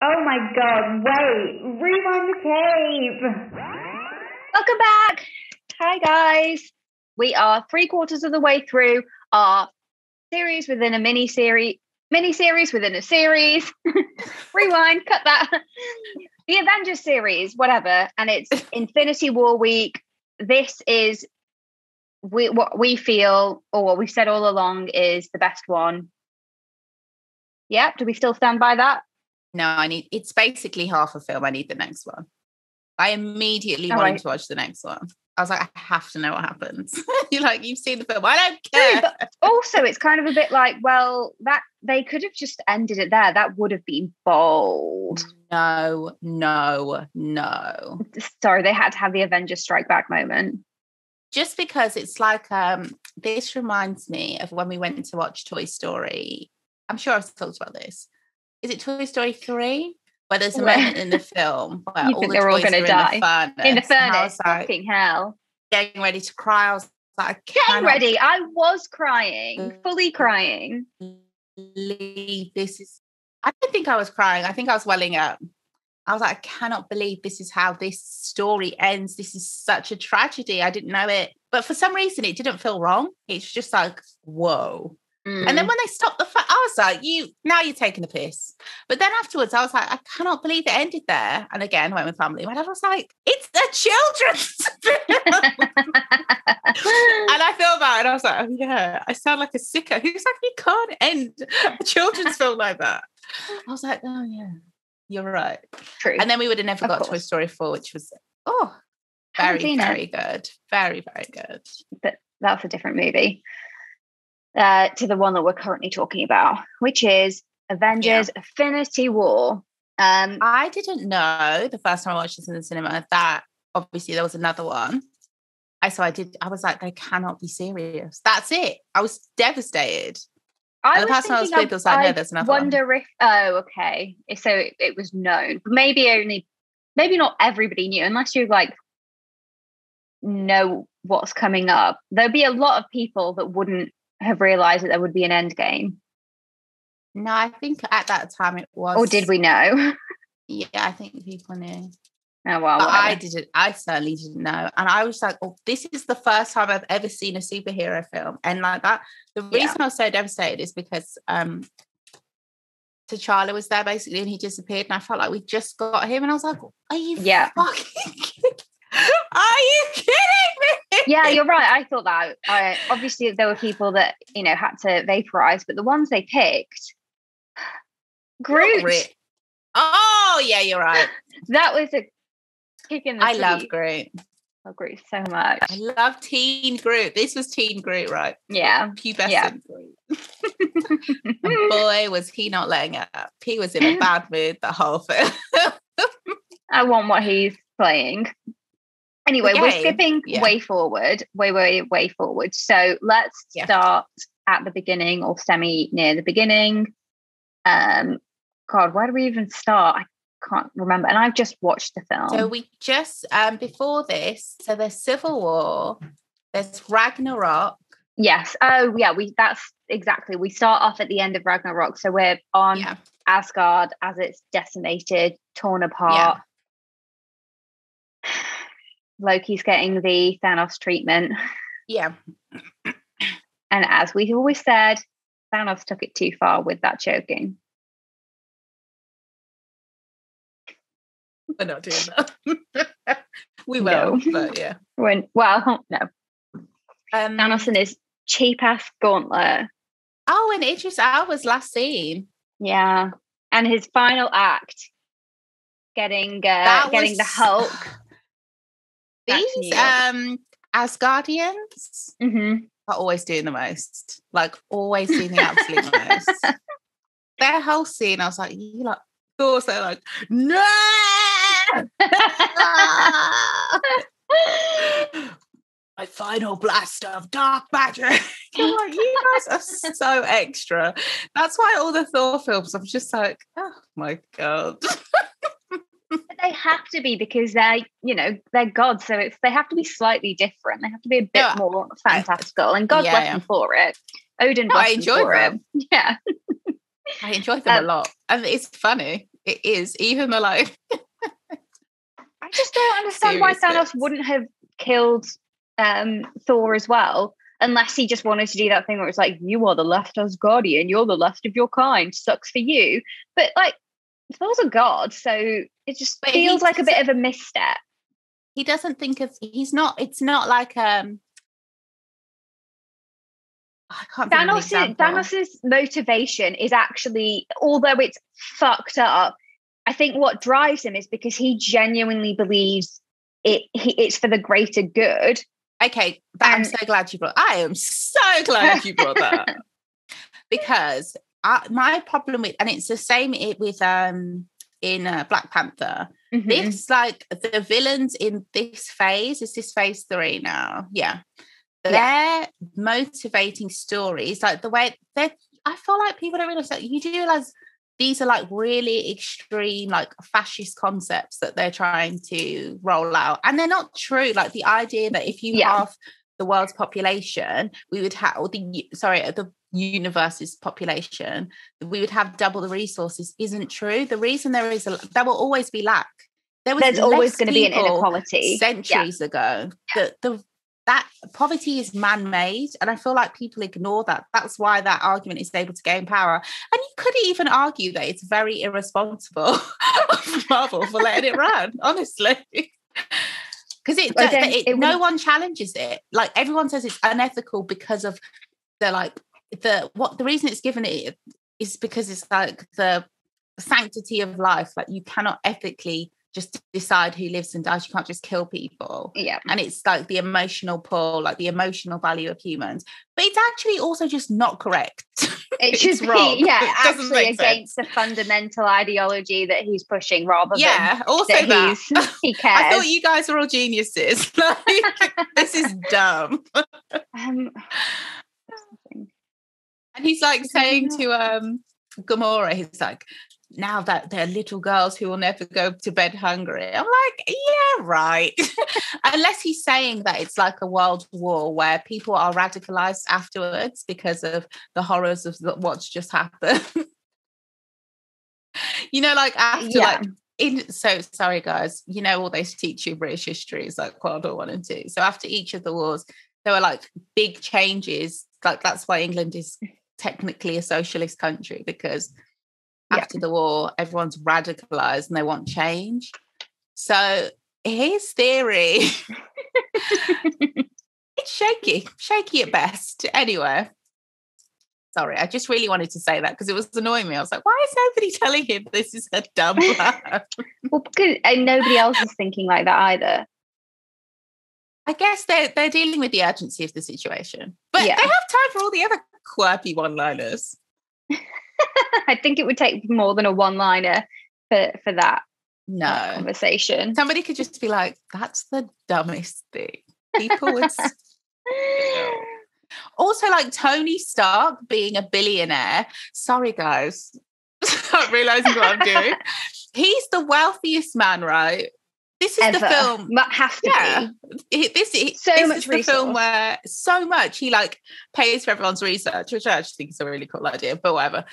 Oh my god, wait, rewind the tape. Welcome back. Hi, guys. We are three quarters of the way through our series within a mini series, mini series within a series. Rewind, cut that. The Avengers series, whatever. And it's Infinity War week. This is we, what we feel, or what we've said all along, is the best one. Yep. Do we still stand by that? No, I need it's basically half a film. I need the next one. I immediately wanted right. to watch the next one. I was like, I have to know what happens. You're like, you've seen the film. I don't True, care. but also it's kind of a bit like, well, that they could have just ended it there. That would have been bold. No, no, no. Sorry, they had to have the Avengers Strike Back moment. Just because it's like um this reminds me of when we went to watch Toy Story. I'm sure I've talked about this. Is it Toy Story 3? Where there's a moment in the film where You all think the they're all gonna are die? in the furnace. In the furnace, like, fucking hell. getting ready to cry. I was like, I Getting ready. I was crying, fully crying. this is I don't think I was crying. I think I was welling up. I was like, I cannot believe this is how this story ends. This is such a tragedy. I didn't know it. But for some reason it didn't feel wrong. It's just like, whoa. And then Mm. when they stopped the fight, I was like, you now you're taking the piss. But then afterwards, I was like, I cannot believe it ended there. And again, went with family. My dad was like, it's the children's film. And I thought about it and I was like, oh yeah, I sound like a sicko. Who's like, you can't end a children's film like that. I was like, oh yeah, you're right. True. And then we would have never Of got Toy course. Story 4, which was oh Haven't very, it. very good. Very, very good. but that's a different movie uh, to the one that we're currently talking about, which is Avengers Infinity War. Um, I didn't know the first time I watched this in the cinema that obviously there was another one. I so I did, I was like, they cannot be serious. That's it. I was devastated. I And the was person I was with was like, no, there's another one. wonder if oh okay so it, it was known maybe only maybe not everybody knew unless you like know what's coming up there'd be a lot of people that wouldn't have realized that there would be an end game No, I think at that time it was or did we know Yeah, I think people knew. oh well I didn't, I certainly didn't know. And I was like, oh, this is the first time I've ever seen a superhero film. And like that, the Yeah. reason I was so devastated is because um T'Challa was there basically and he disappeared. And I felt like we just got him. And I was like, are you Yeah. fucking you kidding me? yeah you're right i thought that uh, obviously there were people that you know had to vaporize but the ones they picked Groot. Oh, yeah, you're right. That was a kick in the I love. Groot. I Groot so much. I love Teen Groot. This was Teen Groot, right? Yeah. Pubescent Yeah. Boy, was he not letting it up. He was in a bad mood the whole film. I want what he's playing. Anyway, we're skipping yeah. way forward, way, way, way forward. So let's Yeah. start at the beginning or semi near the beginning. Um, God, where do we even start? I can't remember. And I've just watched the film. So we just um before this, so there's Civil War, there's Ragnarok. yes. Oh, yeah. We that's exactly. We start off at the end of Ragnarok. So we're on Yeah. Asgard as it's decimated, torn apart. Loki's getting the Thanos treatment. Yeah. And as we always said, Thanos took it too far with that choking. We're not doing that. we No. will, but yeah. When well, no. Um, Thanos and his cheap ass gauntlet. oh, and Idris was last seen. Yeah. And his final act. Getting uh getting the Hulk. back to New These um Asgardians hmm are always doing the most. Like always doing the absolute most. Their whole scene, I was like, you like, they're like, no. My final blast of dark magic. I'm like, you guys are so extra. That's why all the Thor films, I'm just like, oh my god. They have to be because they're, you know, they're gods. So it's they have to be slightly different. They have to be a bit more fantastical. And God yeah, bless yeah. them for it. Odin No, bless I enjoy for them. it. Yeah. I enjoy them Um, a lot. And it's funny. It is. Even like I just don't understand why Thanos wouldn't have killed um, Thor as well, unless he just wanted to do that thing where it's like, you are the last Asgardian, you're the last of your kind, sucks for you. But like, Thor's a god, so it just But feels like a bit of a misstep. he doesn't think of he's not it's not like um I can't Thanos'. Thanos's motivation is actually, although it's fucked up, I think what drives him is because he genuinely believes it. He, it's for the greater good. Okay, but I'm so glad you brought. I am so glad you brought that up. because I, my problem with, and it's the same with um in uh, Black Panther. Mhm. This like the villains in this phase is this phase three now. Yeah, Yeah. their motivating stories, like the way they, I feel like people don't realize that you do realize these are like really extreme, like fascist concepts that they're trying to roll out, and they're not true. Like the idea that if you Yeah. half the world's population, we would have, or the sorry, uh, the universe's population, we would have double the resources. Isn't true. The reason there is a, there will always be lack. There was There's always going to be an inequality. centuries ago. The the that poverty is man-made, and I feel like people ignore that. That's why that argument is able to gain power. And you could even argue that it's very irresponsible of Marvel for letting it run, honestly. Because it, that- it- it no one challenges it. Like everyone says it's unethical because of the like the what the reason it's given it is because it's like the sanctity of life. Like you cannot ethically just decide who lives and dies. You can't just kill people. Yeah. And it's like the emotional pull, like the emotional value of humans. But it's actually also just not correct. It be, wrong. yeah, actually against the fundamental ideology that he's pushing rather yeah, also that. that he's, he cares. I thought you guys were all geniuses. Like, this is dumb. um, And he's like saying to um Gamora, he's like, now that they're little girls who will never go to bed hungry. I'm like, yeah, right. Unless he's saying that it's like a world war where people are radicalized afterwards because of the horrors of what's just happened. you know, like after Yeah. like in so sorry guys, you know all they teach you British history is like World War One and Two. So after each of the wars, there were like big changes. Like that's why England is technically a socialist country because Yeah. after the war, everyone's radicalized and they want change. So his theory, it's shaky, shaky at best. Anyway, sorry, I just really wanted to say that because it was annoying me. I was like, why is nobody telling him this is a dumb plan? well, because and nobody else is thinking like that either. I guess they're they're dealing with the urgency of the situation, but Yeah. they have time for all the other quirky one-liners. I think it would take more than a one-liner for for that No, conversation. somebody could just be like, "That's the dumbest thing." People would. also, like Tony Stark being a billionaire. Sorry, guys, not realizing what I'm doing. He's the wealthiest man, right? This is Ever. the film. Mu- have to Yeah. be. this i- So this much is the film where so much he like pays for everyone's research, which I actually think is a really cool idea. But whatever.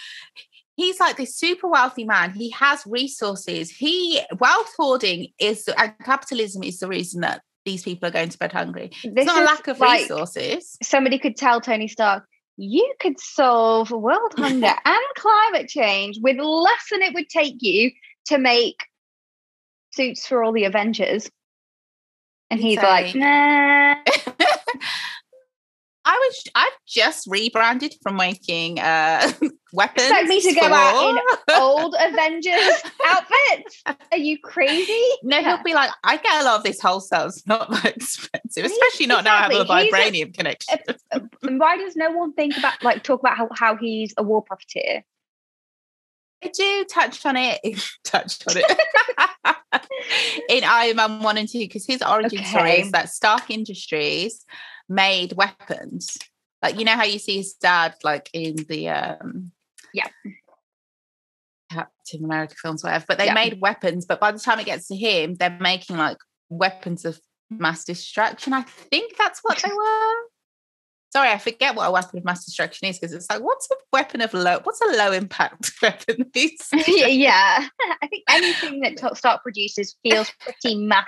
He's like this super wealthy man. He has resources. He wealth hoarding is and capitalism is the reason that these people are going to bed hungry. This It's not a lack of like resources. somebody could tell Tony Stark, you could solve world hunger and climate change with less than it would take you to make suits for all the Avengers. And he's like, nah. I was I've just rebranded from making uh weapons. Expect me to go out in old Avengers outfits? Are you crazy? No, he'll be like, I get a lot of this wholesale. It's not that expensive, especially not now I have a exactly, he's a- vibranium connection. Why does no one think about like talk about how, how he's a war profiteer? I do touch on it. touched on it in Iron Man one and two because his origin story is that Stark Industries made weapons. Like you know how you see his dad, like in the um, Yeah. Captain America films, whatever. But they Yeah. made weapons. But by the time it gets to him, they're making like weapons of mass destruction. I think that's what they were. Sorry, I forget what a weapon of mass destruction is because it's like, what's a weapon of low? What's a low impact weapon? yeah, I think anything that Stark produces feels pretty mass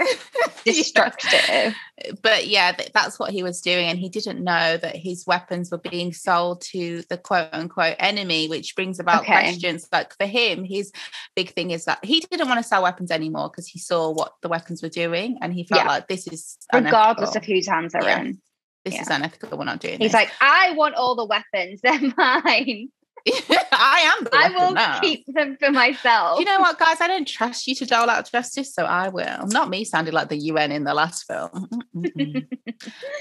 destructive. But yeah, that's what he was doing, and he didn't know that his weapons were being sold to the quote unquote enemy, which brings about okay. questions. Like for him, his big thing is that he didn't want to sell weapons anymore because he saw what the weapons were doing, and he felt yeah. like this is regardless unethical. of whose hands they're yeah. in this yeah. is unethical. We're not doing He's this. like, I want all the weapons. They're mine. I am. I will now. keep them for myself. You know what, guys? I don't trust you to dole out justice, so I will. Not me sounded like the UN in the last film.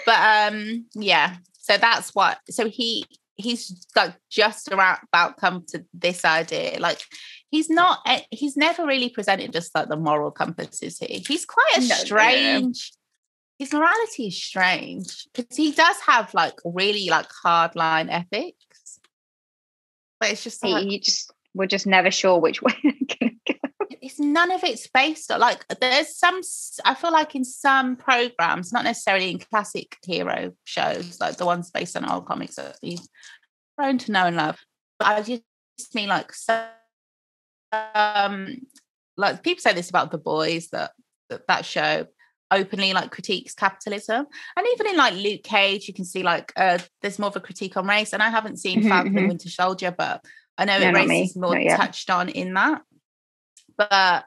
but um, yeah. So that's what. So he he's like just around about come to this idea. Like he's not. Eh, he's never really presented just like the moral compass, is he? He's quite a no, strange his morality is strange because he does have like really like hardline ethics, but it's just like, you just we're just never sure which way they're gonna go. It's none of it's based on like there's some. I feel like in some programs, not necessarily in classic hero shows, like the ones based on old comics that he's grown to know and love. But I just mean like some, um, like people say this about the boys that that, that show openly like critiques capitalism. And even in like luke cage you can see like uh there's more of a critique on race. And i haven't seen mm-hmm, falcon mm-hmm. winter soldier but i know no, race is more touched on in that. But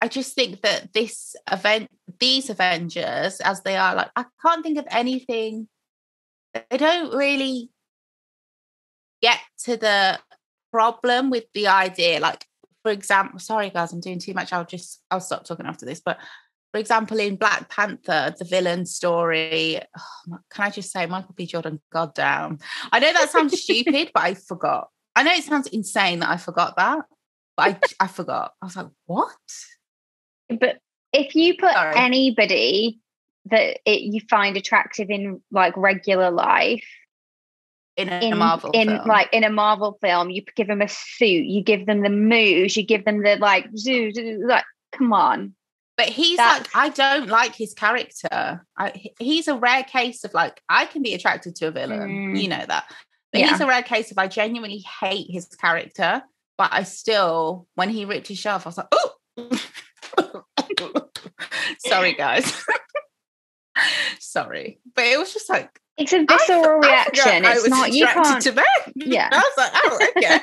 i just think that this event these avengers as they are like i can't think of anything they don't really get to the problem with the idea. Like for example sorry guys i'm doing too much. I'll just i'll stop talking after this. But for example, in Black Panther, the villain story, oh, can I just say Michael B. Jordan, goddamn. I know that sounds stupid, but I forgot. I know it sounds insane that I forgot that, but I, I forgot. I was like, what? But if you put Sorry. anybody that it, you find attractive in like regular life, in a in, Marvel in film. like in a Marvel film, you give them a suit, you give them the moves, you give them the like, zoo, zoo, like come on, but he's That's... like, I don't like his character. I, he's a rare case of like, I can be attracted to a villain. Mm. You know that. But yeah. he's a rare case of I genuinely hate his character. But I still, when he ripped his shirt I was like, oh, sorry, guys. sorry. But it was just like, it's a visceral I, reaction. I it's not you can't. To Yeah, I was like, oh, okay.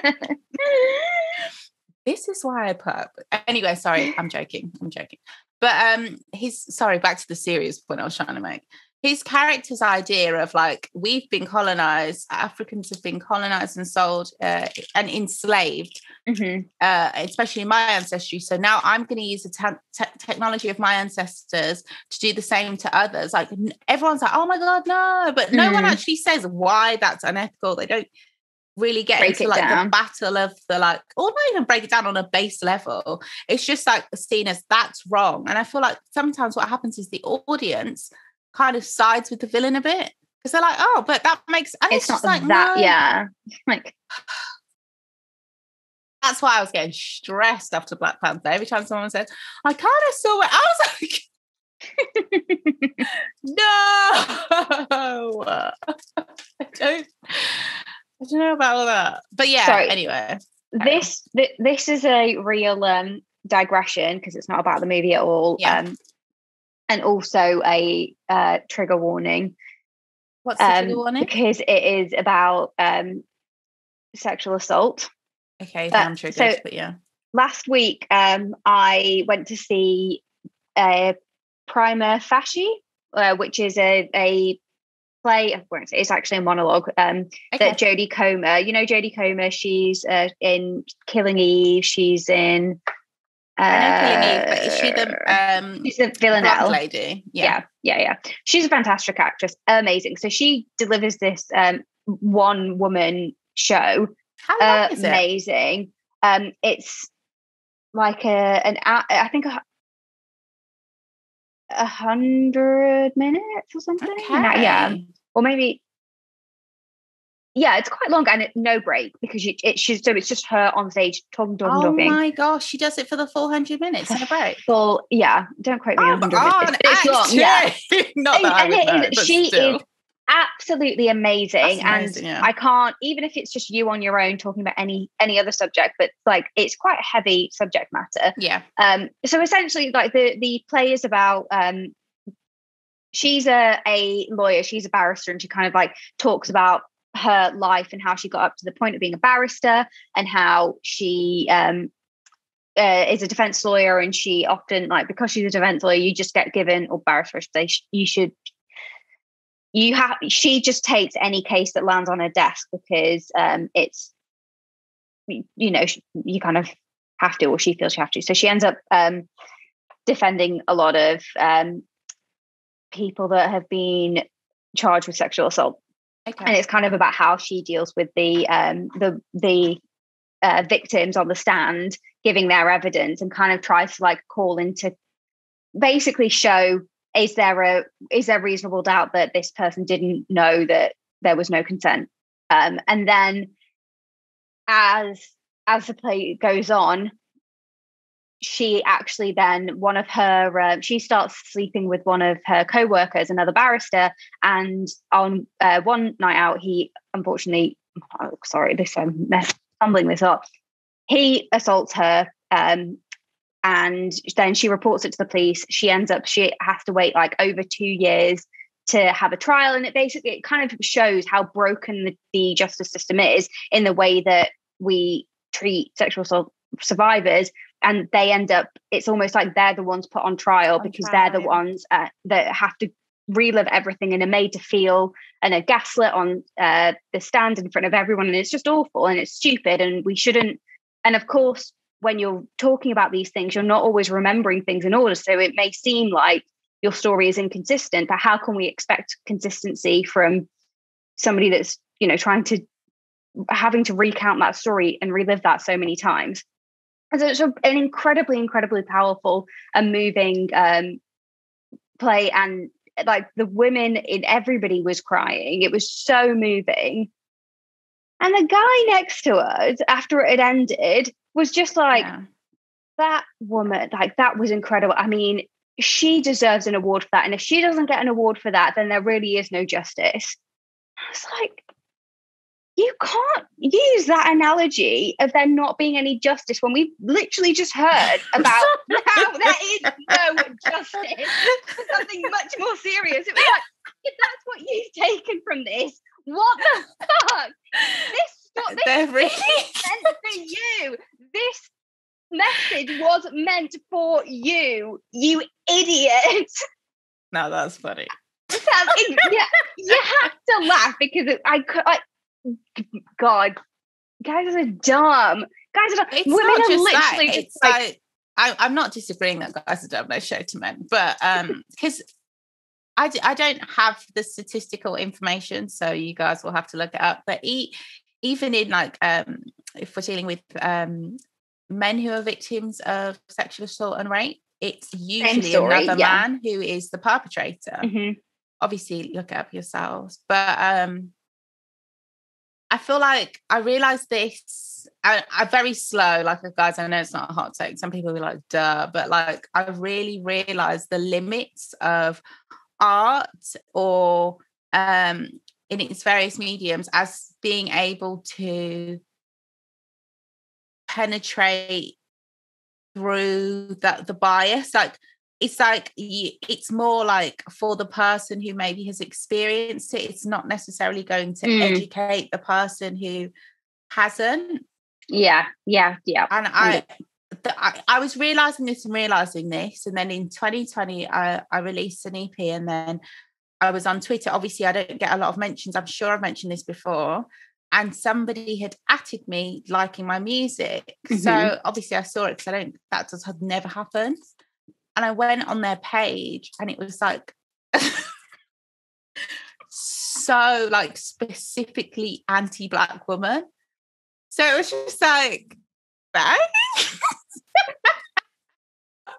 this is why I put. Anyway, sorry, I'm joking. I'm joking. But um, he's sorry, back to the serious point I was trying to make. His character's idea of like we've been colonized, Africans have been colonized and sold uh, and enslaved, mm-hmm. uh, especially in my ancestry. So now I'm going to use the te- te- technology of my ancestors to do the same to others. Like everyone's like, "Oh my god, no!" But mm-hmm. no one mm-hmm. actually says why that's unethical. They don't really get break into like down. the battle of the like, or not even break it down on a base level. It's just like seen as that's wrong. And I feel like sometimes what happens is the audience kind of sides with the villain a bit because they're like, oh, but that makes and it's, it's not like that, no. yeah. Like that's why I was getting stressed after Black Panther. Every time someone said, I kind of saw it, I was like. no, I don't. I don't know about all that. But yeah, Sorry. anyway. This th- this is a real um digression because it's not about the movie at all. Yeah. Um and also a uh trigger warning. What's the um, trigger warning? Because it is about um sexual assault. Okay, uh, I'm triggered, so but yeah. Last week um I went to see uh Prima Facie, uh, which is a, a play. It's actually a monologue um, okay. that Jodie Comer. You know Jodie Comer. She's uh, in Killing Eve. She's in. Uh, I know Killing Eve, but is she the uh, um, she's the Villanelle lady? Yeah. yeah, yeah, yeah. She's a fantastic actress, amazing. So she delivers this um, one woman show. How long uh, is it? Amazing. Um, it's like a an I think a hundred minutes or something. Okay. Yeah, or maybe. Yeah, it's quite long and it, no break because you, it, she's so it's just her on stage talking, talking, oh. Oh my gosh, she does it for the full hundred minutes in a break. Full, yeah. Don't quote me oh, on hundred minutes. It's, long, yeah. Not that and, I would know, she still. is absolutely amazing, amazing, and yeah. I can't even if it's just you on your own talking about any any other subject, but like it's quite a heavy subject matter. Yeah. Um, so essentially, like the the play is about um, she's a a lawyer, she's a barrister, and she kind of like talks about her life and how she got up to the point of being a barrister and how she um uh, is a defense lawyer and she often like because she's a defense lawyer you just get given or barrister say sh- you should you have she just takes any case that lands on her desk because um it's you know you kind of have to or she feels you have to. So she ends up um defending a lot of um people that have been charged with sexual assault. And it's kind of about how she deals with the um the the uh, victims on the stand giving their evidence and kind of tries to like call into basically show is there a is there reasonable doubt that this person didn't know that there was no consent? Um and then as as the play goes on she actually then one of her uh, she starts sleeping with one of her co-workers another barrister and on uh, one night out he unfortunately oh, sorry this i'm mess- fumbling this up. He assaults her um, and then she reports it to the police. She ends up she has to wait like over two years to have a trial. And it basically it kind of shows how broken the, the justice system is in the way that we treat sexual assault survivors. And they end up it's almost like they're the ones put on trial On because they're the ones uh, that have to relive everything and are made to feel and are gaslit on uh, the stand in front of everyone. And it's just awful and it's stupid and we shouldn't. And of course when you're talking about these things you're not always remembering things in order. So it may seem like your story is inconsistent but how can we expect consistency from somebody that's you know trying to having to recount that story and relive that so many times? And so it's an incredibly incredibly powerful and moving um play and like the women in everybody was crying. It was so moving and the guy next to us after it had ended was just like Yeah. that woman like that was incredible. I mean she deserves an award for that. And if she doesn't get an award for that then there really is no justice. I was like you can't use that analogy of there not being any justice when we've literally just heard about how there is no justice for something much more serious. It was like if that's what you've taken from this what the fuck this, this They're really meant for you. This message was meant for you, you idiot. no, that's funny. Sounds- yeah, you have to laugh because it, I could. I, God, guys are dumb. Guys are dumb. It's Women not are just that. literally It's just like, like, I, I'm not disagreeing that guys are dumb. No show to men, but um, because I d- I don't have the statistical information, so you guys will have to look it up. But e- even in like um, if we're dealing with um men who are victims of sexual assault and rape, it's usually story, another yeah. man who is the perpetrator Mhm. obviously look it up yourselves but um i feel like i realized this I, i'm very slow like guys i know it's not a hot take some people will be like duh but like i really realized the limits of art or um in its various mediums as being able to penetrate through that the bias like it's like you, it's more like for the person who maybe has experienced it it's not necessarily going to Mm. educate the person who hasn't Yeah, yeah, yeah. and I, the, I I was realizing this and realizing this and then in 2020 I, I released an EP and then I was on Twitter. Obviously I don't get a lot of mentions. I'm sure I've mentioned this before. And somebody had atted me liking my music. So Mhm. obviously I saw it because I don't that does have never happened. And I went on their page and it was like so like specifically anti-black woman. So it was just like thanks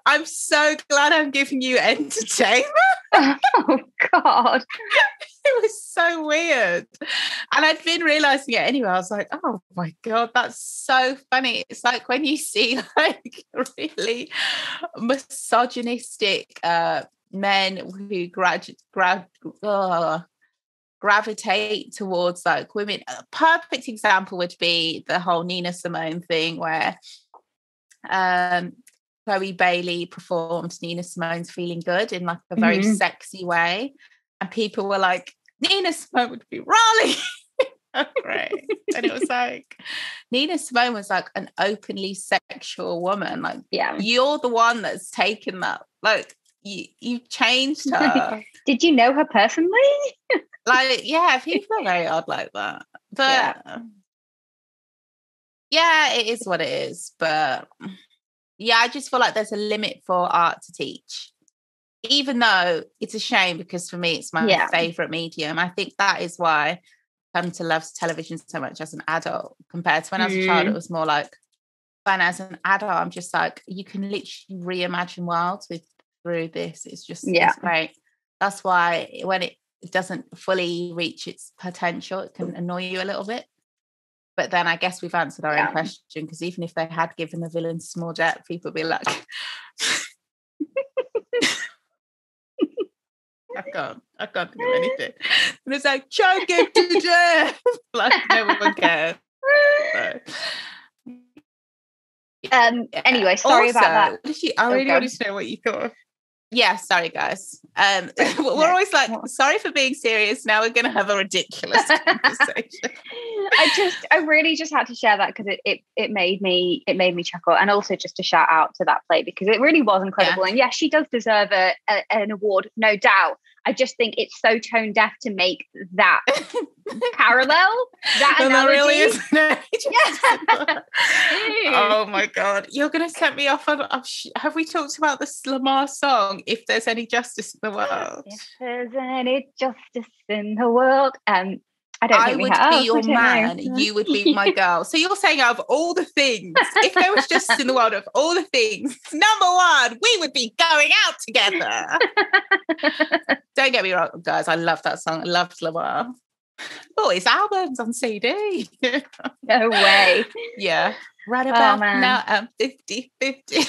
I'm so glad I'm giving you entertainment. oh God. It was so weird. And I'd been realizing it anyway. I was like, oh my God, that's so funny. It's like when you see like really misogynistic uh, men who grad, grad, uh, gravitate towards like women. A perfect example would be the whole Nina Simone thing where um Chloe Bailey performed Nina Simone's Feeling Good in like a very Mhm. sexy way. And people were like, Nina Simone would be Raleigh. Great. and it was like Nina Simone was like an openly sexual woman. Like Yeah. you're the one that's taken that. Like you you changed her. Did you know her personally? like yeah, people are very odd like that. But yeah. it is what it is. But yeah, I just feel like there's a limit for art to teach. Even though it's a shame because for me it's my Yeah. favorite medium. I think that is why I come to love television so much as an adult compared to when I was a child. It Mm. was more like when as an adult, I'm just like you can literally reimagine worlds with through this. It's just Yeah. it's great. That's why when it doesn't fully reach its potential, it can annoy you a little bit. But then I guess we've answered our Yeah. own question because even if they had given the villains more depth, people would be like, I can't, I can't think of anything. And it's like, choke him to death. like, no one cares. So, Um. yeah. Anyway, sorry about that. I really wanted to know what you thought. Yeah, sorry guys. Um, we're always like, sorry for being serious. Now we're going to have a ridiculous conversation. I just, I really just had to share that because it, it, it made me, it made me chuckle, and also just a shout out to that play because it really was incredible. And yes, she does deserve a, a, an award, no doubt. I just think it's so tone deaf to make that parallel, that No, analogy. really is. Yeah. oh my god, you're going to set me off on. Have we talked about the Lemar song? If there's any justice in the world, If there's any justice in the world, um, I don't I would have. be oh, your don't know. man. You would be my girl. So you're saying out of all the things, if there was just in the world, of all the things, number one, we would be going out together. Don't get me wrong, guys. I love that song. I loved Lemar. Oh, his album's on CD. no way. yeah. Right oh, about Oh, now, I'm 50 50.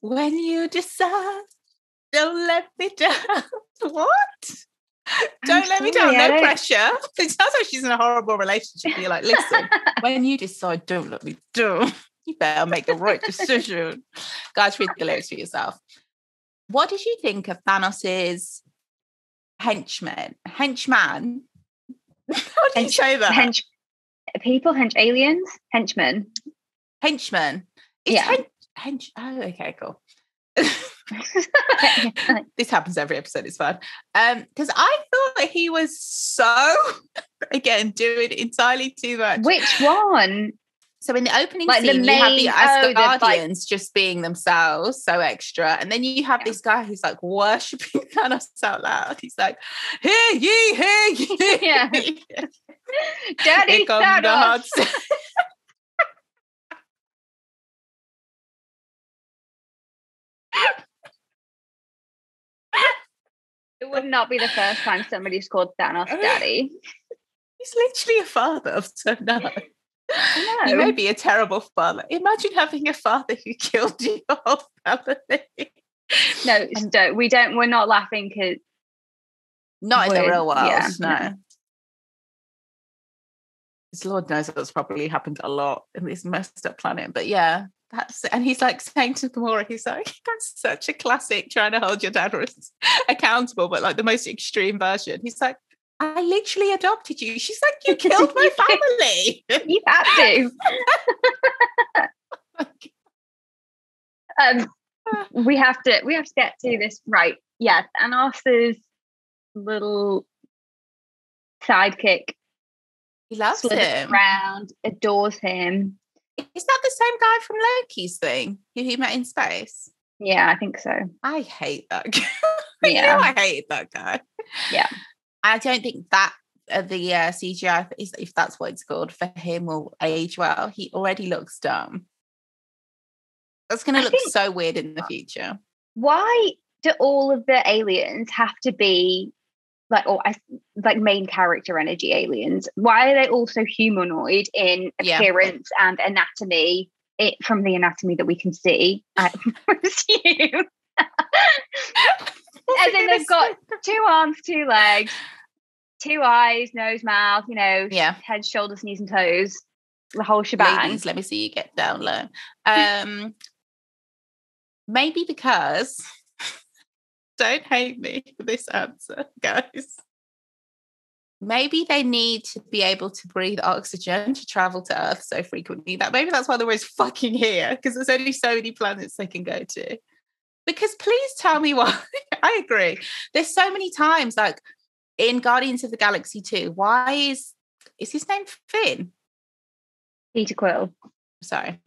when you decide, don't let me down. What? Don't let me down. No pressure. It sounds like she's in a horrible relationship. You're like, listen, when you decide, don't let me down, you better make the right decision. Guys, read the lyrics for yourself. What did you think of Thanos's henchman? Henchman? How do you Hench- say that? Hench people, hench aliens, henchmen. henchman. It's Yeah. hen- hench. Oh, okay, cool. this happens every episode. It's fun. Um, because I thought he was so again doing entirely too much. Which one? So in the opening Like the scene, you have main- the oh, like- just being themselves, so extra, and then you have Yeah. this guy who's like worshiping Thanos out loud. He's like, "Hear ye, hear ye!" Yeah. Daddy Thanos. hard It would not be the first time somebody's called Thanos daddy. He's literally a father, so no. He may be a terrible father. Imagine having a father who killed your whole family. No, don't. We don't. We're not laughing because Not in the real world, yeah, no. no. Lord knows that's probably happened a lot in this messed up planet. But yeah, that's and he's like saying to Gamora, he's like, that's such a classic trying to hold your dad accountable, but like the most extreme version. He's like, I literally adopted you. She's like, you killed my family. you have to. Um, we have to. We have to get to this right. Yes, Thanos's little sidekick he loves him. around, adores him. Is that the same guy from Loki's thing who he met in space? Yeah, I think so. I hate that guy. you Yeah. know, I hated that guy. Yeah. I don't think that uh, the uh, CGI, is, if that's what it's called, for him will age well. He already looks dumb. That's going to look think- so weird in the future. Why do all of the aliens have to be like, or I- like main character energy aliens? Why are they all so humanoid in Yeah. appearance and anatomy? It from the anatomy that we can see, I assume. as in they've got two arms, two legs, two eyes, nose, mouth, you know, Yeah. head, shoulders, knees, and toes, the whole shebang. Ladies, let me see you get down low. Um, maybe because don't hate me for this answer, guys. Maybe they need to be able to breathe oxygen to travel to Earth so frequently. That maybe that's why they're always fucking here because there's only so many planets they can go to. Because please tell me why. I agree. There's so many times, like in Guardians of the Galaxy 2, why is is his name Finn? Peter Quill. sorry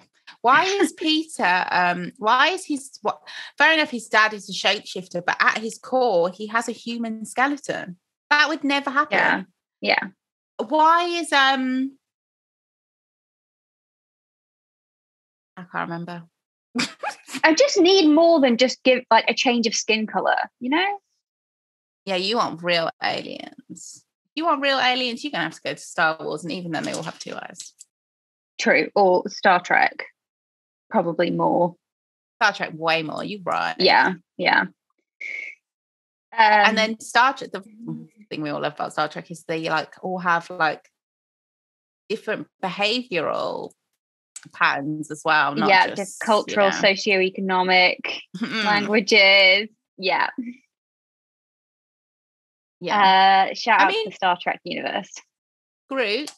why is peter um why is his what fair enough his dad is a shapeshifter but at his core he has a human skeleton that would never happen Yeah. Yeah. why is um i can't remember I just need more than just give like a change of skin color, you know? yeah you want real aliens you want real aliens you're gonna have to go to star wars and even then they all have two eyes True. Or Star Trek. Probably more. star trek way more You're right Yeah. Yeah. Um, and then Star Trek, the thing we all love about Star Trek is they like all have like different behavioral patterns as well. Not yeah, just, cultural, you know. socioeconomic Mm, languages. Yeah. yeah. Uh, shout I out mean- to the Star Trek universe. Groot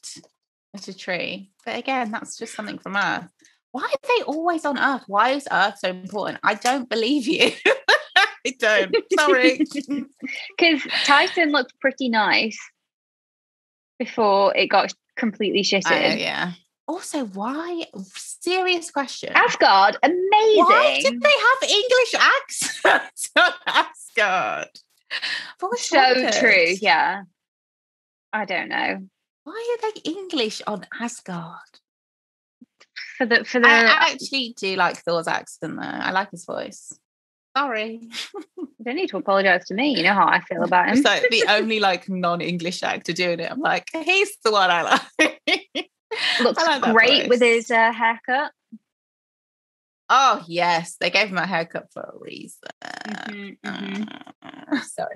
is a tree, but again, that's just something from Earth. Why are they always on Earth? Why is Earth so important? I don't believe you. I don't. Sorry. Because Titan looked pretty nice before it got completely shitted. I know, yeah. Also, why? Serious question. Asgard, amazing. Why did they have English accents on Asgard? I've so wondered. true. Yeah. I don't know. Why are they English on Asgard? For the for the I, actually do like Thor's accent though. I like his voice. Sorry. you don't need to apologize to me. You know how I feel about him. It's like the only like non-English actor doing it. I'm like, he's the one I like. Looks I like great with his uh, haircut. Oh yes, they gave him a haircut for a reason. Mhm, mhm. Uh, sorry.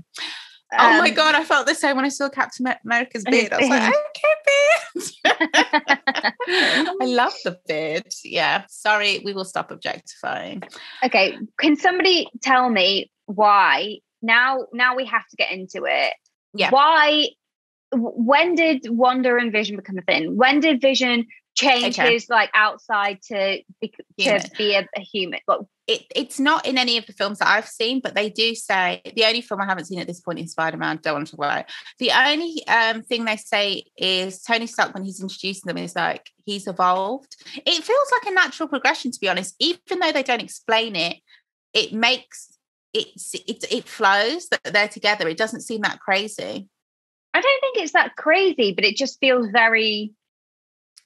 Oh my Um, god, I felt the same when I saw Captain America's beard. I was like, okay, beard. I love the beard. Yeah. Sorry, we will stop objectifying. okay, can somebody tell me why now? Now we have to get into it. Yeah. Why? When did Wanda and Vision become a thing? When did Vision change Okay. like outside to be, to be a, a human? Like, It, it's not in any of the films that I've seen, but they do say the only film I haven't seen at this point is Spider Man. Don't want to talk about it. The only um, thing they say is Tony Stark, when he's introducing them, is like he's evolved. It feels like a natural progression, to be honest. Even though they don't explain it, it makes it's it, it flows that they're together. It doesn't seem that crazy. I don't think it's that crazy, but it just feels very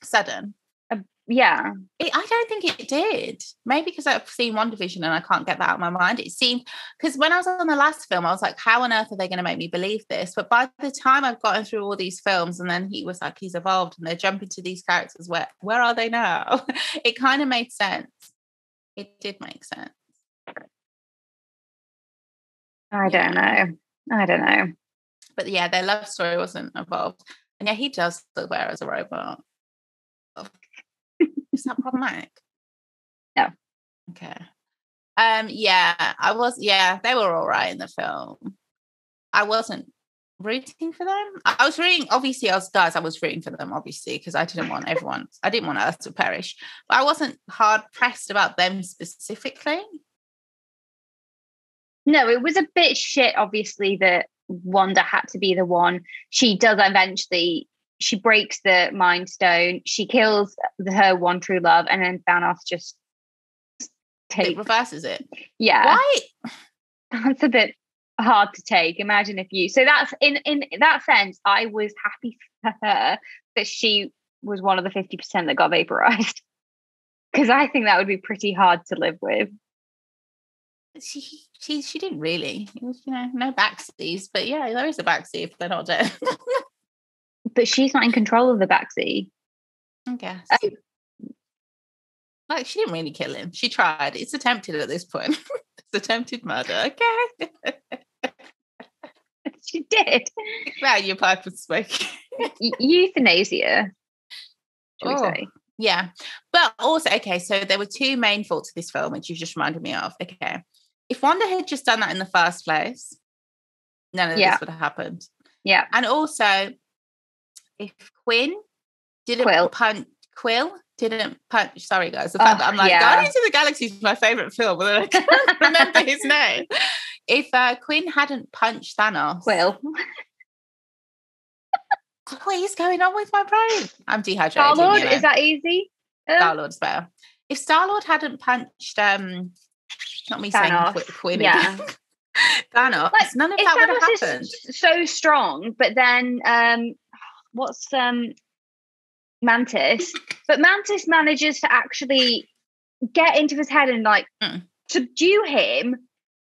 Sudden. Uh, yeah. It, I don't think it did. Maybe because I've seen WandaVision and I can't get that out of my mind. It seemed because when I was on the last film, I was like, how on earth are they going to make me believe this? But by the time I've gotten through all these films, and then he was like, he's evolved, and they're jumping to these characters. Where where are they now? it kind of made sense. It did make sense. I don't know. I don't know. But yeah, their love story wasn't evolved. And yeah, he does look better as a robot. Is that problematic? No. Okay. Um, yeah, I was yeah, they were all right in the film. I wasn't rooting for them. I was rooting, obviously, as guys, I was rooting for them, obviously, because I didn't want everyone, I didn't want Earth to perish. But I wasn't hard pressed about them specifically. No, it was a bit shit, obviously, that Wanda had to be the one. She does eventually, she breaks the Mind Stone, she kills the, her one true love, and then Thanos just It takes. reverses it. Yeah, Why? that's a bit hard to take. Imagine if you. So that's in in that sense, I was happy for her that she was one of the fifty percent that got vaporized, because I think that would be pretty hard to live with. she she she didn't really. Was, you know, no backsies, but yeah, there is a backseat if they're not dead. But she's not in control of the backseat. I guess. Oh. Like she didn't really kill him. She tried. It's attempted at this point. it's attempted murder. Okay. she did. Well, your pipe was smoking. Euthanasia. Oh. Yeah. But also, okay, so there were two main faults of this film, which you've just reminded me of. Okay. If Wanda had just done that in the first place, none of Yeah. this would have happened. Yeah. And also, if Quinn didn't Quill. punch Quill didn't punch. Sorry, guys. The fact Oh, that I'm like yeah. Guardians of the Galaxy is my favorite film, but I can't remember his name. If uh, Quinn hadn't punched Thanos, Quill. what is going on with my brain? I'm dehydrated. Star Lord, you know. is that easy? Uh, Star Lord's better. If Star Lord hadn't punched, um, not me saying Thanos, Qu- Quinn, yeah. again. Thanos, Like, none of that would have happened. so strong, but then um, what's um Mantis? But Mantis manages to actually get into his head and like Mm. subdue him.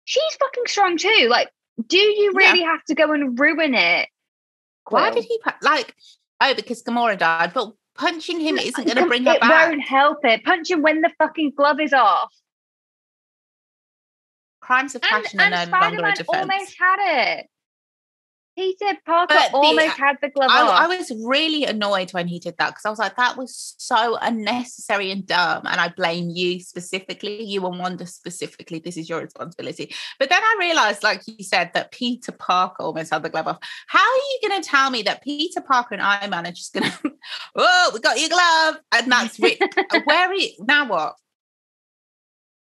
She's fucking strong too. Like, do you Yeah. really have to go and ruin it? Why did he like? Oh, because Gamora died. But punching him isn't going to bring her it back. won't help it. Punch him when the fucking glove is off. Crimes of And, passion and are no longer a Spider-Man defense. almost had it. Peter Parker But the- almost had the glove I, off. I was really annoyed when he did that because I was like, that was so unnecessary and dumb. And I blame you specifically, you and Wanda specifically. This is your responsibility. But then I realized, like you said, that Peter Parker almost had the glove off. How are you going to tell me that Peter Parker and Iron Man are just going to, oh, we got your glove? And that's it. Uh, where are you? Now what?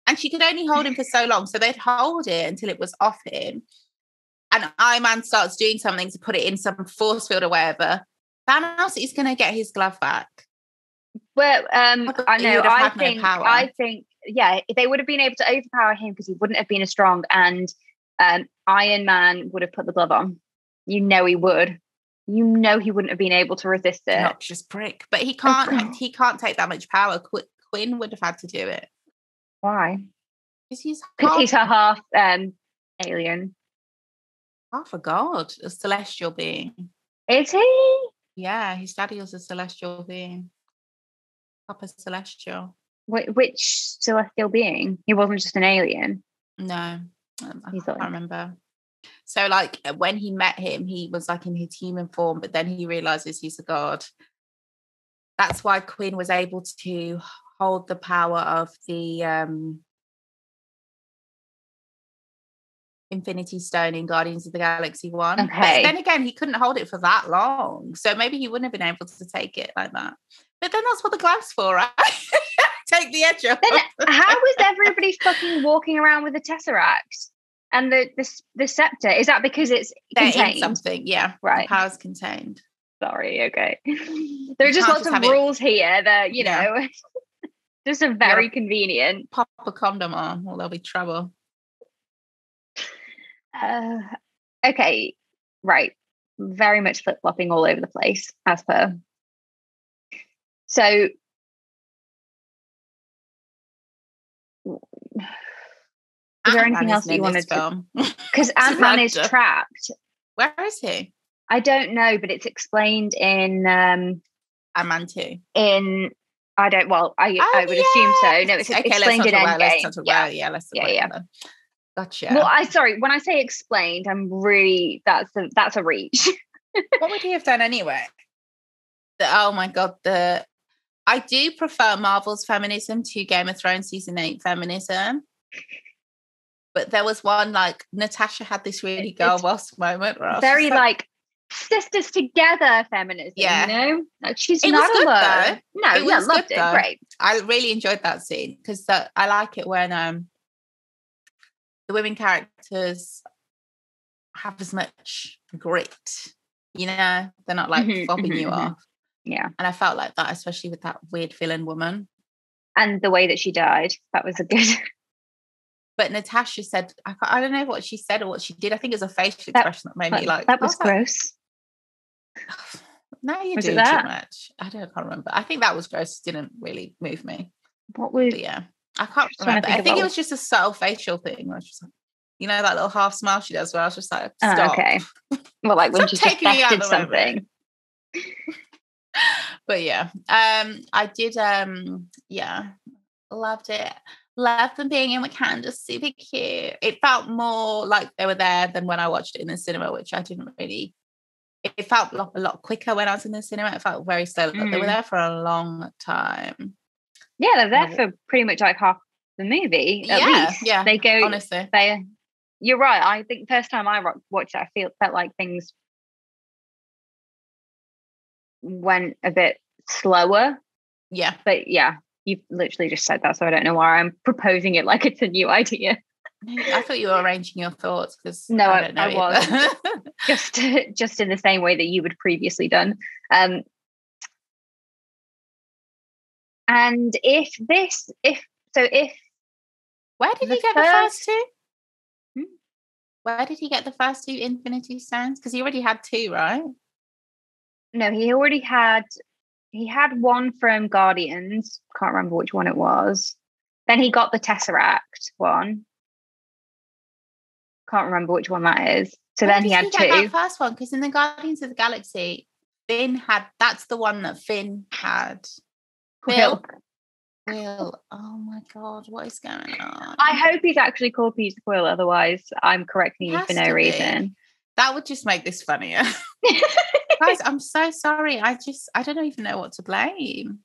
And she could only hold him for so long. So they'd hold it until it was off him. And Iron Man starts doing something to put it in some force field or whatever. Thanos is going to get his glove back. Well, um, I know. I had no think. I think. Yeah, they would have been able to overpower him because he wouldn't have been as strong, and um, Iron Man would have put the glove on. You know he would. You know he wouldn't have been able to resist it. Obnoxious prick. But he can't. He can't take that much power. Qu- Quinn would have had to do it Why? because he's Because half, he's a half um, alien. Half a god, a celestial being. Is he? Yeah, his daddy was a celestial being. Proper celestial. Wh- which celestial being? He wasn't just an alien. No, um, I He's can't like- remember. So, like uh, when he met him, he was like in his human form, but then he realizes he's a god. That's why Quinn was able to hold the power of the um, Infinity Stone in Guardians of the Galaxy One. But Okay. then again, he couldn't hold it for that long, so maybe he wouldn't have been able to take it like that. But then that's what the gloves for, right? take the edge off. Then how is everybody fucking walking around with the tesseract and the the, the scepter? Is that because it's They're contained? something, yeah. Right. The power's contained. Sorry, okay. There are just lots just of have it- rules here that, you Yeah. know, just are very convenient. Pop a condom on, or there'll be trouble. Uh, okay, right. Very much flip flopping all over the place, as per. So, Is there anything else you wanted to- because Ant Man is trapped, Where is he? I don't know, but it's explained in um Ant Man 2. in I don't well I Oh, I would assume so. No, it's okay, explained let's in talk about it. Let's Endgame. talk about Yeah. it. Yeah, let's talk Yeah, about yeah. Gotcha. Well, I sorry when I say explained, I'm really that's a that's a reach. what would he have done anyway? The, oh my god, the I do prefer Marvel's feminism to Game of Thrones season eight feminism. But there was one like Natasha had this really girl it's boss moment where I was Very just like sisters together feminism. Yeah. you know, like she's It not good, alone. No, It yeah, was loved good, it. though. Great. I really enjoyed that scene because I like it when um the women characters have as much grit. You know, they're not like Mhm, fobbing you mhm, mhm. off. Yeah, And I felt like that, especially with that weird villain woman. and the way that she died, that was a good. But Natasha said, I, I don't know what she said or what she did. I think it was a facial That- expression that made me like, that was like, gross. No, you Was do too much. I don't I can't remember. I think that was gross. Didn't really move me. What was? But yeah, I can't remember. to think I think it was just a subtle facial thing. Where it's just like, you know, that little half smile she does. Where I was just like, Oh, stop. okay. Well, like when she taking me out suspected something. But yeah, um, I did. Um, yeah, Loved it. Loved them being in Wakanda. Super cute. It felt more like they were there than when I watched it in the cinema, which I didn't really. It felt a lot, a lot quicker when I was in the cinema. It felt very slow. Mm. They were mm. there for a long time. Yeah, they're there for pretty much like half the movie. At yeah, least. yeah. They go. Honestly, they. You're right. I think first time I watched it, I feel felt like things went a bit slower. Yeah. But yeah, you've literally just said that, so I don't know why I'm proposing it like it's a new idea. I thought you were arranging your thoughts because no, I, I, I was just just in the same way that you had previously done. Um, and if this, if so, if where did he get first, the first two? Hmm? Where did he get the first two Infinity Stones? Because he already had two, right? No, he already had he had one from Guardians. Can't remember which one it was. Then he got the Tesseract one. Can't remember which one that is. So Where then he had he two. first one because in the Guardians of the Galaxy, Finn had. That's the one that Finn had. Quill. Quill. Oh my god, what is going on? I hope he's actually called Peter Quill. Otherwise, I'm correcting you for no reason. That would just make this funnier. Guys, I'm so sorry. I just I don't even know what to blame.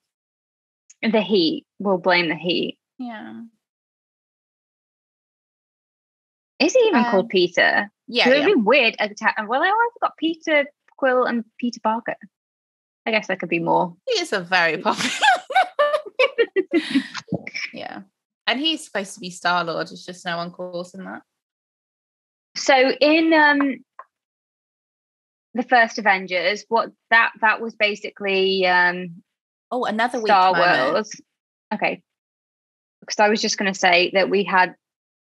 The heat. We'll blame the heat. Yeah. Is he even um, called Peter? Yeah. It would yeah. be weird. Well, I always got Peter Quill and Peter Parker. I guess there could be more. He is a very popular. yeah. And he's supposed to be Star Lord. It's just no one calls him that. So in um the first Avengers, what that that was basically um oh another Star Wars. Okay. Because I was just gonna say that we had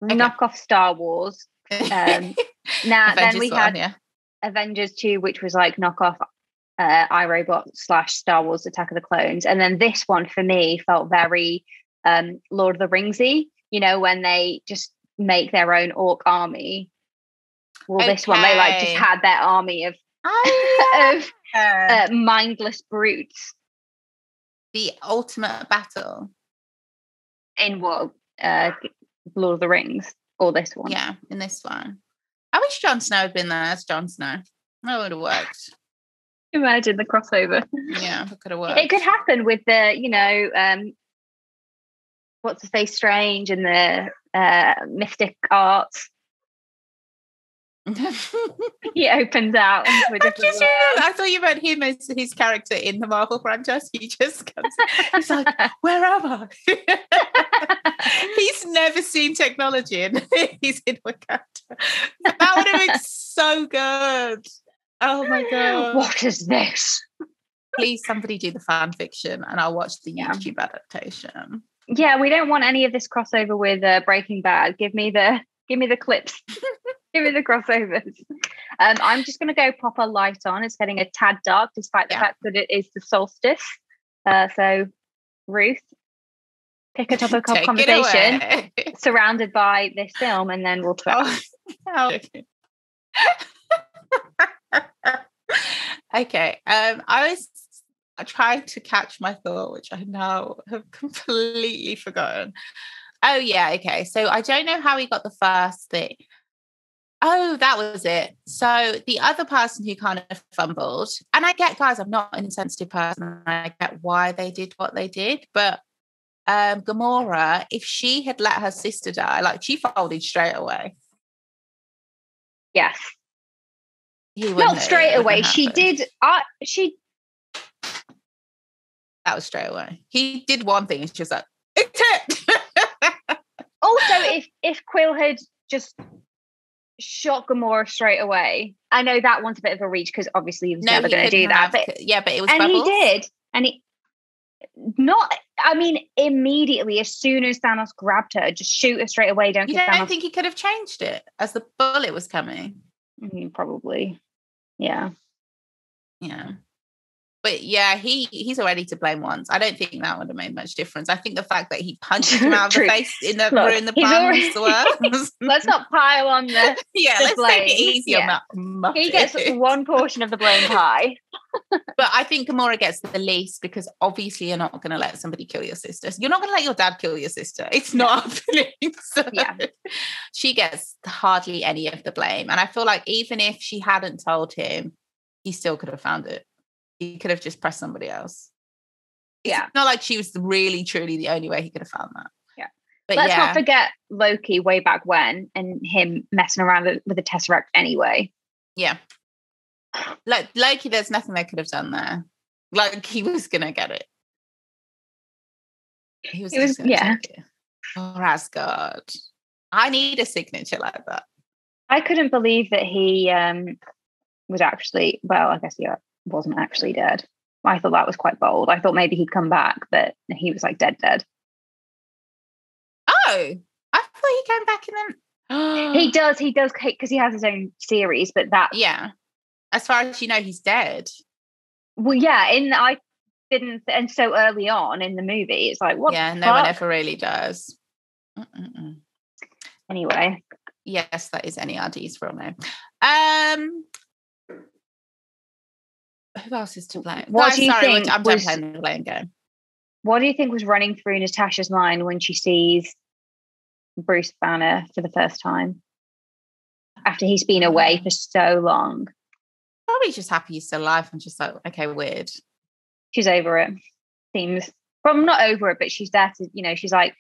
okay. knockoff Star Wars. Um now then we had yeah. Avengers 2, which was like knockoff uh iRobot slash Star Wars Attack of the Clones. And then this one for me felt very um Lord of the Ringsy, you know, when they just make their own orc army well, okay. this one they like just had their army of oh, of uh, mindless brutes. The ultimate battle. In what? Uh, Lord of the Rings or this one? Yeah, in this one. I wish Jon Snow had been there as Jon Snow. That would have worked. Imagine the crossover. Yeah, it could have worked. It could happen with the, you know, um, what's to say, Strange and the uh, mystic arts he opens out into a different world. I thought you meant him as his character in the Marvel franchise. He just comes, he's like, Where am I? he's never seen technology and he's in Wakanda. That would have been so good. Oh my god. What is this? Please somebody do the fan fiction and I'll watch the YouTube adaptation. Yeah, we don't want any of this crossover with uh, Breaking Bad. Give me the give me the clips. Give me the crossovers. Um, I'm just going to go pop a light on. It's getting a tad dark, despite the yeah. fact that it is the solstice. Uh, so, Ruth, pick a topic of conversation surrounded by this film, and then we'll talk. Oh. Okay. Um, I was trying to catch my thought, which I now have completely forgotten. Oh yeah, okay. So I don't know how he got the first thing. Oh, that was it. So the other person who kind of fumbled, and I get, guys, I'm not an insensitive person. I get why they did what they did, but um, Gamora, if she had let her sister die, like she folded straight away. Yes. Not straight away. She did. I she. That was straight away. He did one thing. and she was like it's it. also, if if Quill had just shot Gamora straight away. I know that one's a bit of a reach because obviously he was no, never going to do that. But yeah, but it was and bubbles. he did, and he not. I mean, immediately as soon as Thanos grabbed her, just shoot her straight away. Don't you don't Thanos... think he could have changed it as the bullet was coming? Mm, probably, yeah, yeah. But yeah, he he's already to blame once. I don't think that would have made much difference. I think the fact that he punched him out of the face in the Look, ruined the he's already-. Let's not pile on the. yeah, the let's blame. take it easy Yeah. on that. He gets one portion of the blame pie. But I think Gamora gets the least because obviously you're not going to let somebody kill your sister. You're not going to let your dad kill your sister. It's not happening. So Yeah. she gets hardly any of the blame. And I feel like even if she hadn't told him, he still could have found it. He could have just pressed somebody else. It's Yeah. not like she was really, truly the only way he could have found that. Yeah. But Let's yeah. not forget Loki way back when and him messing around with, with the Tesseract anyway. Yeah. Like Loki, there's nothing they could have done there. Like he was gonna get it. He was, He was- yeah. it. Oh Asgard. I need a signature like that. I couldn't believe that he um, was actually, well, I guess he uh, wasn't actually dead. I thought that was quite bold. I thought maybe he'd come back, but he was like dead, dead. Oh, I thought he came back and then He does, he does, because he has his own series, but that, Yeah. As far as you know, he's dead. well, yeah, in I didn't, and so early on in the movie, it's like, what? yeah, no one ever really does. Mm-mm-mm. Anyway, Yes, that is NERD's real name. Um who else is to blame? What No, do you sorry, think I'm done was- playing the blame game. what do you think was running through Natasha's mind when she sees Bruce Banner for the first time after he's been away for so long? Probably just happy he's still alive and just like, okay, weird. she's over it. Seems well, not over it, but she's there to, you know, she's like,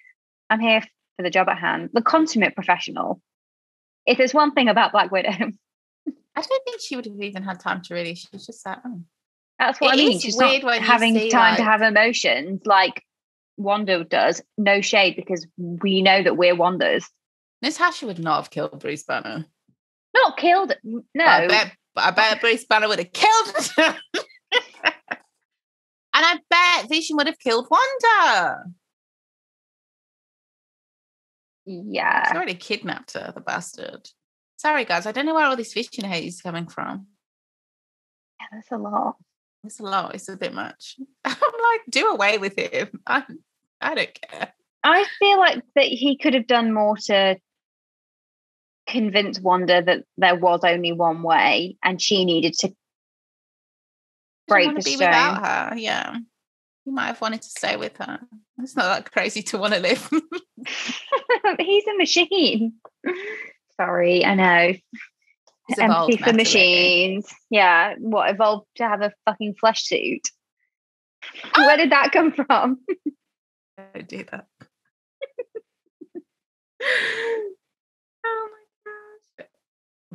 I'm here for the job at hand. The consummate professional. If there's one thing about Black Widow, I don't think she would have even had time to really. She's just like, oh. that's what It I mean. She's weird not having time to have emotions like Wanda does. No shade because we know that we're Wandas. Natasha would not have killed Bruce Banner. Not killed. No. But I bet, I bet Bruce Banner would have killed and I bet Vision would have killed Wanda. yeah. He's already kidnapped her, the bastard. Sorry, guys. I don't know where all this Vision hate is coming from. Yeah, That's a lot. It's a lot. It's a bit much. I'm like, do away with him. I, I don't care. I feel like that he could have done more to convince Wanda that there was only one way and she needed to break the be stone. without her. Yeah. He might have wanted to stay with her. It's not that crazy to want to live. He's a machine. Sorry, I know. He's Empathy for machines. Yeah. What evolved to have a fucking flesh suit? Ah! Where did that come from? Don't do that. oh my gosh.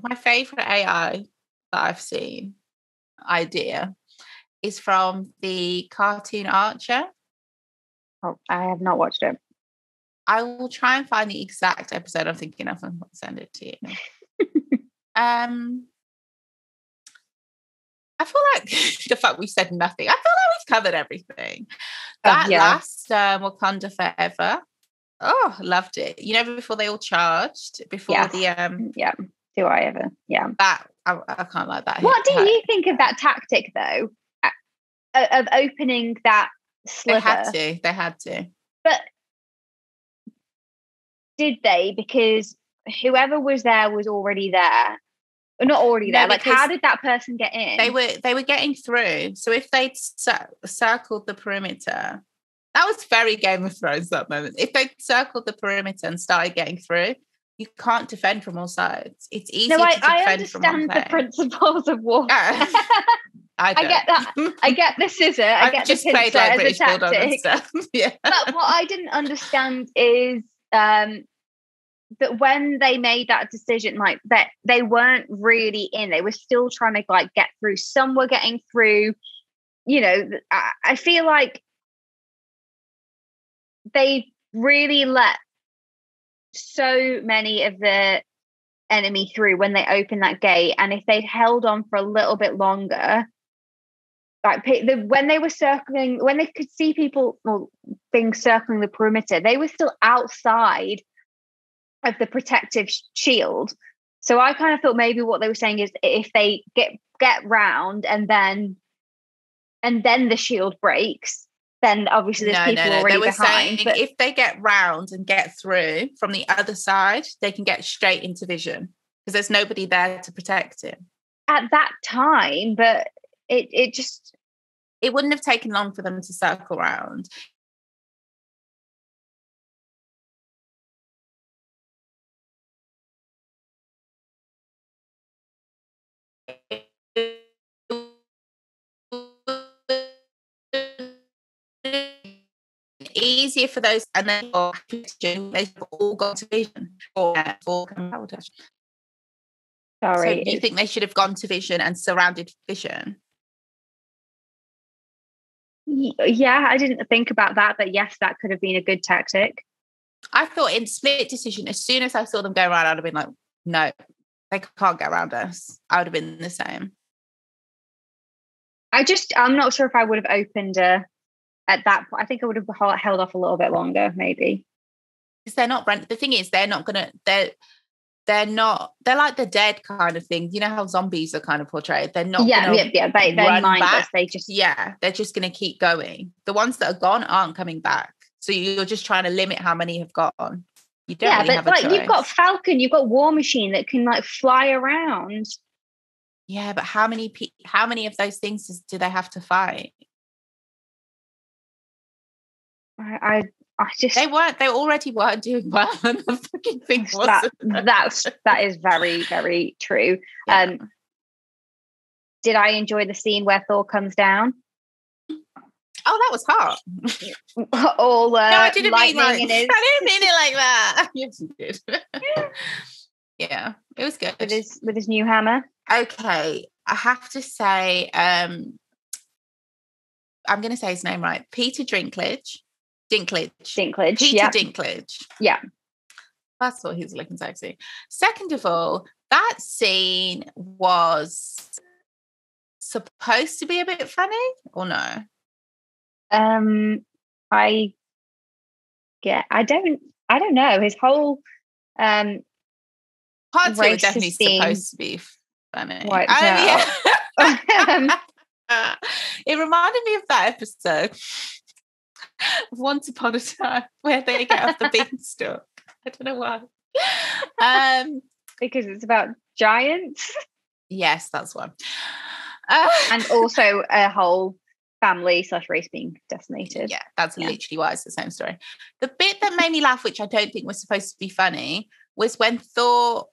My favorite AI that I've seen idea is from the cartoon Archer. Oh, I have not watched it. I will try and find the exact episode I'm thinking of and send it to you. um, I feel like the fact we said nothing. I feel like we've covered everything. Oh, That yeah. last um, Wakanda Forever. Oh, loved it. You know, before they all charged, before Yes. the um Yeah. Do I ever? Yeah. that I, I can't like that. What do you think of that tactic, though, of opening that They had to. They had to. But did they? Because whoever was there was already there. Not already No, there. Like, how did that person get in? They were they were getting through. So if they'd cir- circled the perimeter, that was very Game of Thrones that moment. If they'd circled the perimeter and started getting through, you can't defend from all sides. It's easy. no, I, to I defend from one understand the principles of war. Yeah. I, I get don't. I get the scissor. I I've get just the played like as British a Bulldog and stuff. yeah. but what I didn't understand is um, that when they made that decision, like that they weren't really in. They were still trying to like get through. Some were getting through. You know, I, I feel like they really let so many of the enemy through when they opened that gate, and if they'd held on for a little bit longer. Like the, when they were circling, when they could see people well, things circling the perimeter, they were still outside of the protective shield. So I kind of thought maybe what they were saying is if they get get round and then and then the shield breaks, then obviously there's no, people no, no. already They were behind. saying but if they get round and get through from the other side, they can get straight into vision because there's nobody there to protect him. at that time, but it it just It wouldn't have taken long for them to circle round. Easier for those, and then they've all gone to vision or uh, or so sorry. do you think they should have gone to vision and surrounded vision? Yeah, I didn't think about that, but yes, that could have been a good tactic. I thought in split decision, as soon as I saw them go around, I'd have been like, no, they can't get around us. I would have been the same. I just I'm not sure if I would have opened uh, at that point. I think I would have held off a little bit longer, maybe. Because they're not rent. The thing is, they're not gonna, they're they're not, they're like the dead kind of thing. You know how zombies are kind of portrayed? They're not yeah, yeah, yeah. They they're mindless. They just yeah, they're just gonna keep going. The ones that are gone aren't coming back. So you're just trying to limit how many have gone. You don't yeah, really but like you've got. Falcon, you've got War Machine that can like fly around. Yeah, but how many pe- how many of those things do they have to fight? I I I, just They weren't. They already weren't doing well, and the fucking thing wasn't. that's that is very very true. Yeah. Um, did I enjoy the scene where Thor comes down? oh, that was hot. All uh, no, I didn't mean like. his I didn't mean it like that. yes, you did. yeah, it was good. with his with his new hammer. okay, I have to say, um, I'm going to say his name right. Peter Dinklage. Dinklage. Dinklage. Peter yeah, Dinklage. Yeah. First of all, he's looking sexy. Second of all, that scene was supposed to be a bit funny, or no? um, I get. I don't. I don't know. His whole um it were definitely supposed to be funny. Oh, um, it reminded me of that episode Once Upon a Time where they get off the beanstalk. I don't know why. Um, because it's about giants yes, that's one. Uh, and also a whole family slash race being decimated. yeah, that's Yeah. literally why it's the same story. The bit that made me laugh, which I don't think was supposed to be funny, was when Thor.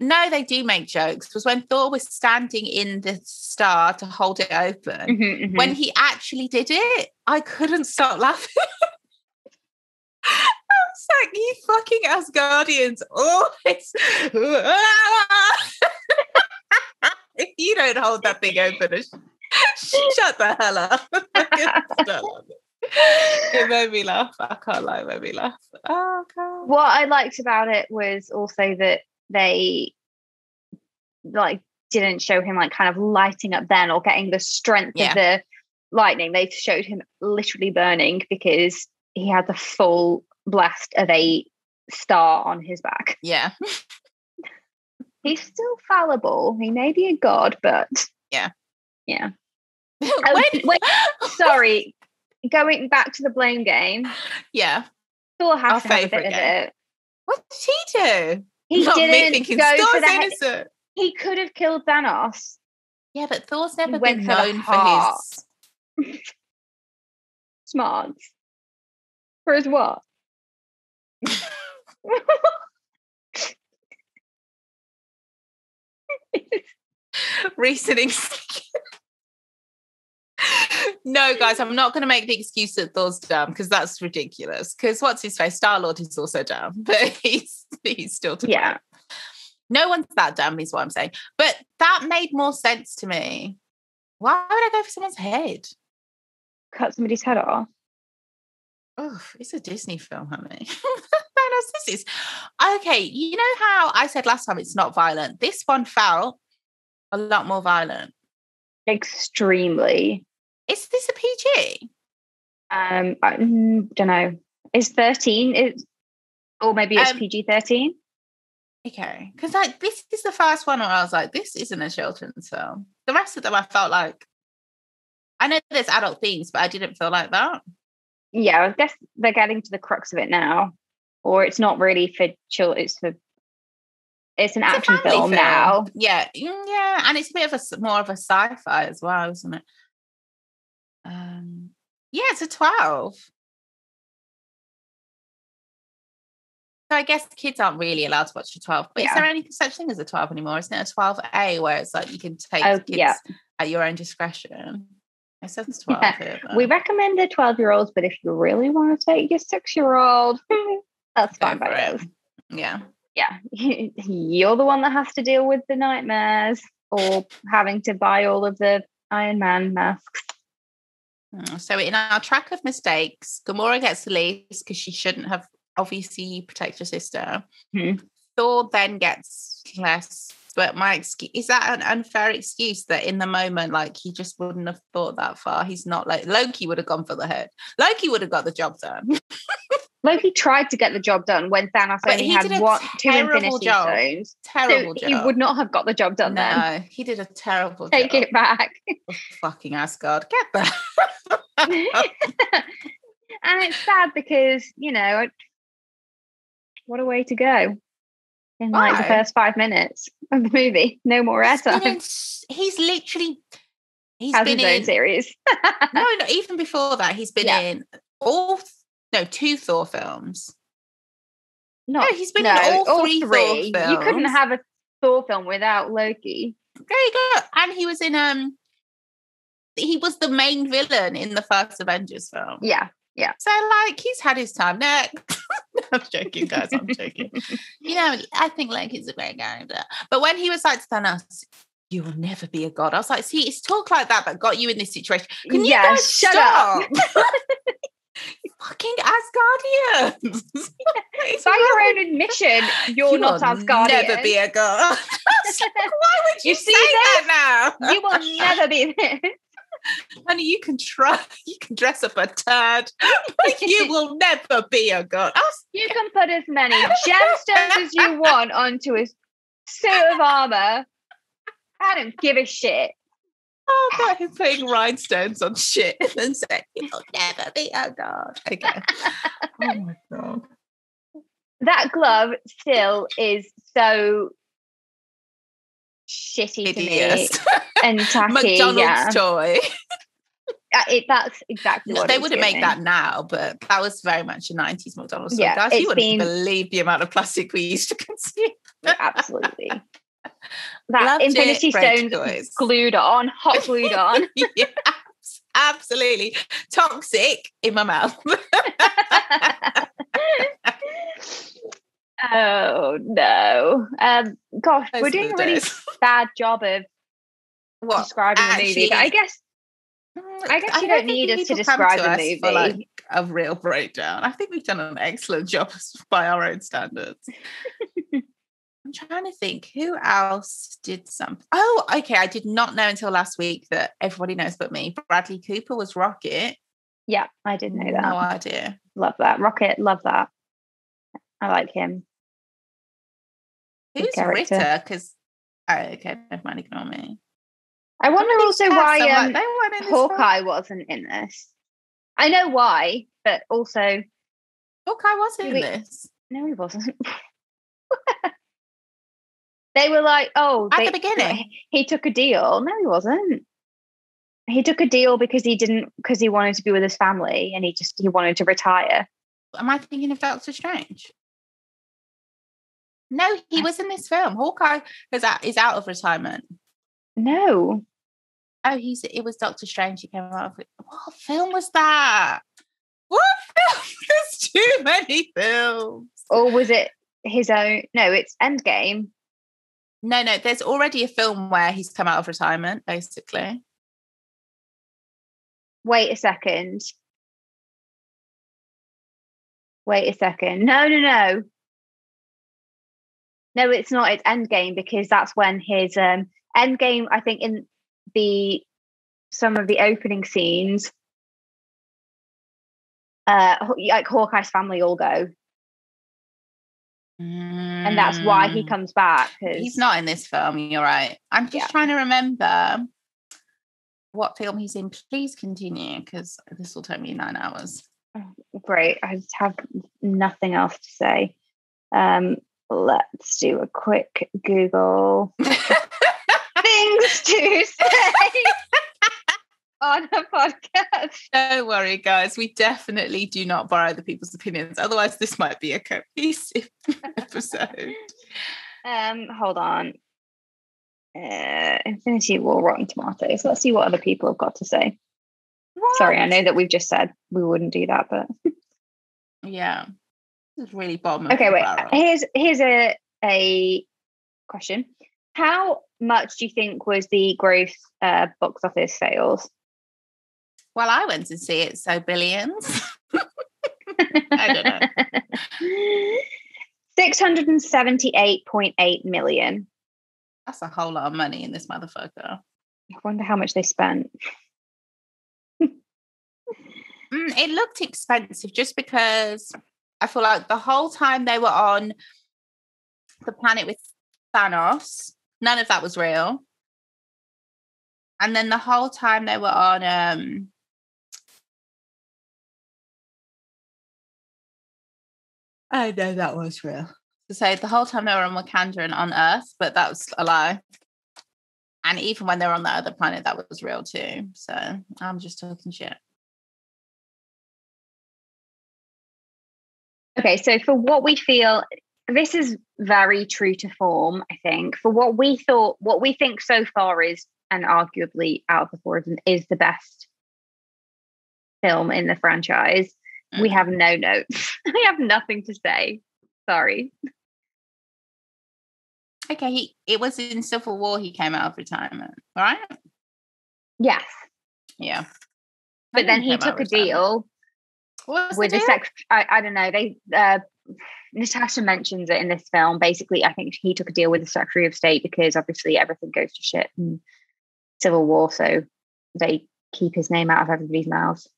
No, they do make jokes. Was when Thor was standing in the star to hold it open. Mhm, mhm. when he actually did it, I couldn't stop laughing. I was like, you fucking Asgardians always. if you don't hold that thing open, sh- shut the hell up. I couldn't stop laughing. it made me laugh. I can't lie, it made me laugh. Oh, God. what I liked about it was also that they like didn't show him like kind of lighting up then or getting the strength Yeah. of the lightning. They showed him literally burning because he had the full blast of a star on his back. Yeah. He's still fallible. He may be a god, but Yeah. yeah. Um, when- wait, sorry. Going back to the blame game, yeah. Thor has Our to have a bit favourite of game. it. What did he do? He Not didn't go for Thor's head. innocent. He could have killed Thanos. Yeah, but Thor's never been for known for heart. his Smarts. For his what? reasonings. no, guys, I'm not going to make the excuse that Thor's dumb because that's ridiculous. Because what's his face? Star Lord is also dumb, but he's he's still to Yeah. blame. No one's that dumb, is what I'm saying. But that made more sense to me. Why would I go for someone's head? Cut somebody's head off. Oh, it's a Disney film, honey. This is okay. You know how I said last time it's not violent. This one felt a lot more violent. Extremely. Is this a PG? Um, I don't know. Is 13 is or maybe it's Um, PG 13? Okay, because like this is the first one where I was like, this isn't a children's film. The rest of them, I felt like I know there's adult themes, but I didn't feel like that. Yeah, I guess they're getting to the crux of it now. Or it's not really for children, it's for it's an It's action family film, now. Yeah, mm, yeah, and it's a bit of a more of a sci-fi as well, isn't it? Um, yeah, it's a twelve. So I guess kids aren't really allowed to watch a twelve. But is there any such thing as a twelve anymore? Isn't it a twelve A where it's like you can take Oh, kids yeah. at your own discretion? It says twelve. Yeah, here, We recommend the 12 year olds, but if you really want to take your six year old, that's go fine by us. Yeah. Yeah, you're the one that has to deal with the nightmares or having to buy all of the Iron Man masks. Mm, So in our track of mistakes, Gamora gets the least because she shouldn't have obviously protect her sister. Mhm. Thor then gets less. But my excuse is that an unfair excuse that in the moment, like he just wouldn't have thought that far. He's not like Loki would have gone for the head. Loki would have got the job done. Loki tried to get the job done when Thanos But only he had did a one, two terrible Infinity job. Stones. Terrible so job. he would not have got the job done then. no, he did a terrible Take job. it back. Oh, fucking Asgard. Get back. and it's sad because, you know, what a way to go in like the first five minutes of the movie. No more he's, airtime. in he's literally he's Has been in series. no, no, even before that, he's been Yeah. in all no two Thor films. Not, no, he's been no, in all, all three, three. You couldn't have a Thor film without Loki. There you go. And he was in um he was the main villain in the first Avengers film. Yeah. Yeah. So like he's had his time. No, I'm joking, guys. I'm joking. you know, I think like he's a great character. But when he was like to Thanos, you will never be a god. I was like, see, it's talk like that that got you in this situation. Can you Yeah, guys shut stop? up. You fucking Asgardians. It's By your own admission, you're You not will Asgardian. Never be a god. Why would you, You say see that now? you will never be this. Honey, you can try, you can dress up a turd, but you will never be a god. Oh, I You can put as many gemstones as you want onto a suit of armor. I don't give a shit. Oh, about him putting rhinestones on shit and then saying, You'll never be a god. Okay. oh my god. That glove still is so shitty to me and tacky. McDonald's yeah, toy. Uh, it, that's exactly No, what they wouldn't make that now, but that was very much a 90s McDonald's toy. Yeah, you wouldn't been- believe the amount of plastic we used to consume. Absolutely. That Loved Infinity Fred Stones toys. glued on, hot glued on. yeah, absolutely. Toxic in my mouth. oh no. Um gosh, Those we're doing a really days. bad job of what? describing the movie. But I guess I guess you don't need us to describe the us for, like, movie. a real breakdown. I think we've done an excellent job by our own standards. I'm trying to think who else did something. Oh, okay. I did not know until last week that everybody knows but me. Bradley Cooper was Rocket. yeah, I did know that. No idea. Love that. Rocket, love that. I like him. Who's. Ritter? Because oh, okay, never mind. Ignore me. I wonder Somebody also why um, they weren't in this film. Hawkeye wasn't in this. I know why, but also Hawkeye was in Wait. this no, he wasn't. they were like, oh, at they- the beginning. he took a deal. No, he wasn't. He took a deal because he didn't because he wanted to be with his family and he just he wanted to retire. Am I thinking of Doctor Strange? No, he was in this film. Hawkeye is out, is out of retirement. No, Oh, he's it was Doctor Strange. He came out of it. What film was that? What film? There's too many films. or was it his own? No, it's Endgame. No, no, there's already a film where he's come out of retirement, basically. Wait a second. Wait a second. No, no, no. No, it's not. It's Endgame because that's when his um Endgame. I think in the some of the opening scenes, uh, like Hawkeye's family all go, and that's why he Mm. comes back. He's not in this film. You're right. I'm just Yeah. trying to remember. what film he's in, please continue because this will take me nine hours. Great. I just have nothing else to say. Um, let's do a quick Google things to say on a podcast. Don't worry, guys. We definitely do not borrow the people's opinions. Otherwise, this might be a cohesive episode. Um, hold on. Uh, Infinity War, Rotten Tomatoes. Let's see what other people have got to say. What? Sorry, I know that we've just said we wouldn't do that, but Yeah. This is really bottom. okay. Wait. barrel. Here's here's a a question. How much do you think was the gross uh, box office sales? Well, I went to see it, so billions. I don't know. Six hundred and seventy-eight point eight million. That's a whole lot of money in this motherfucker. I wonder how much they spent. Mm, it looked expensive just because I feel like the whole time they were on the planet with Thanos, none of that was real. And then the whole time they were on um I know that was real. To say the whole time they were on Wakanda and on Earth, but that was a lie. And even when they were on the other planet, that was real too. So I'm just talking shit. Okay, so for what we feel, this is very true to form, I think. For what we thought, what we think so far is, and arguably out of the four of them, is the best film in the franchise. We Mm. have no notes. we have nothing to say. Sorry. Okay, he it was in Civil War he came out of retirement, right? Yes. Yeah. But then he took a deal with the the sex I, I don't know, they uh Natasha mentions it in this film. Basically, I think he took a deal with the Secretary of State because obviously everything goes to shit in Civil War, so they keep his name out of everybody's mouths.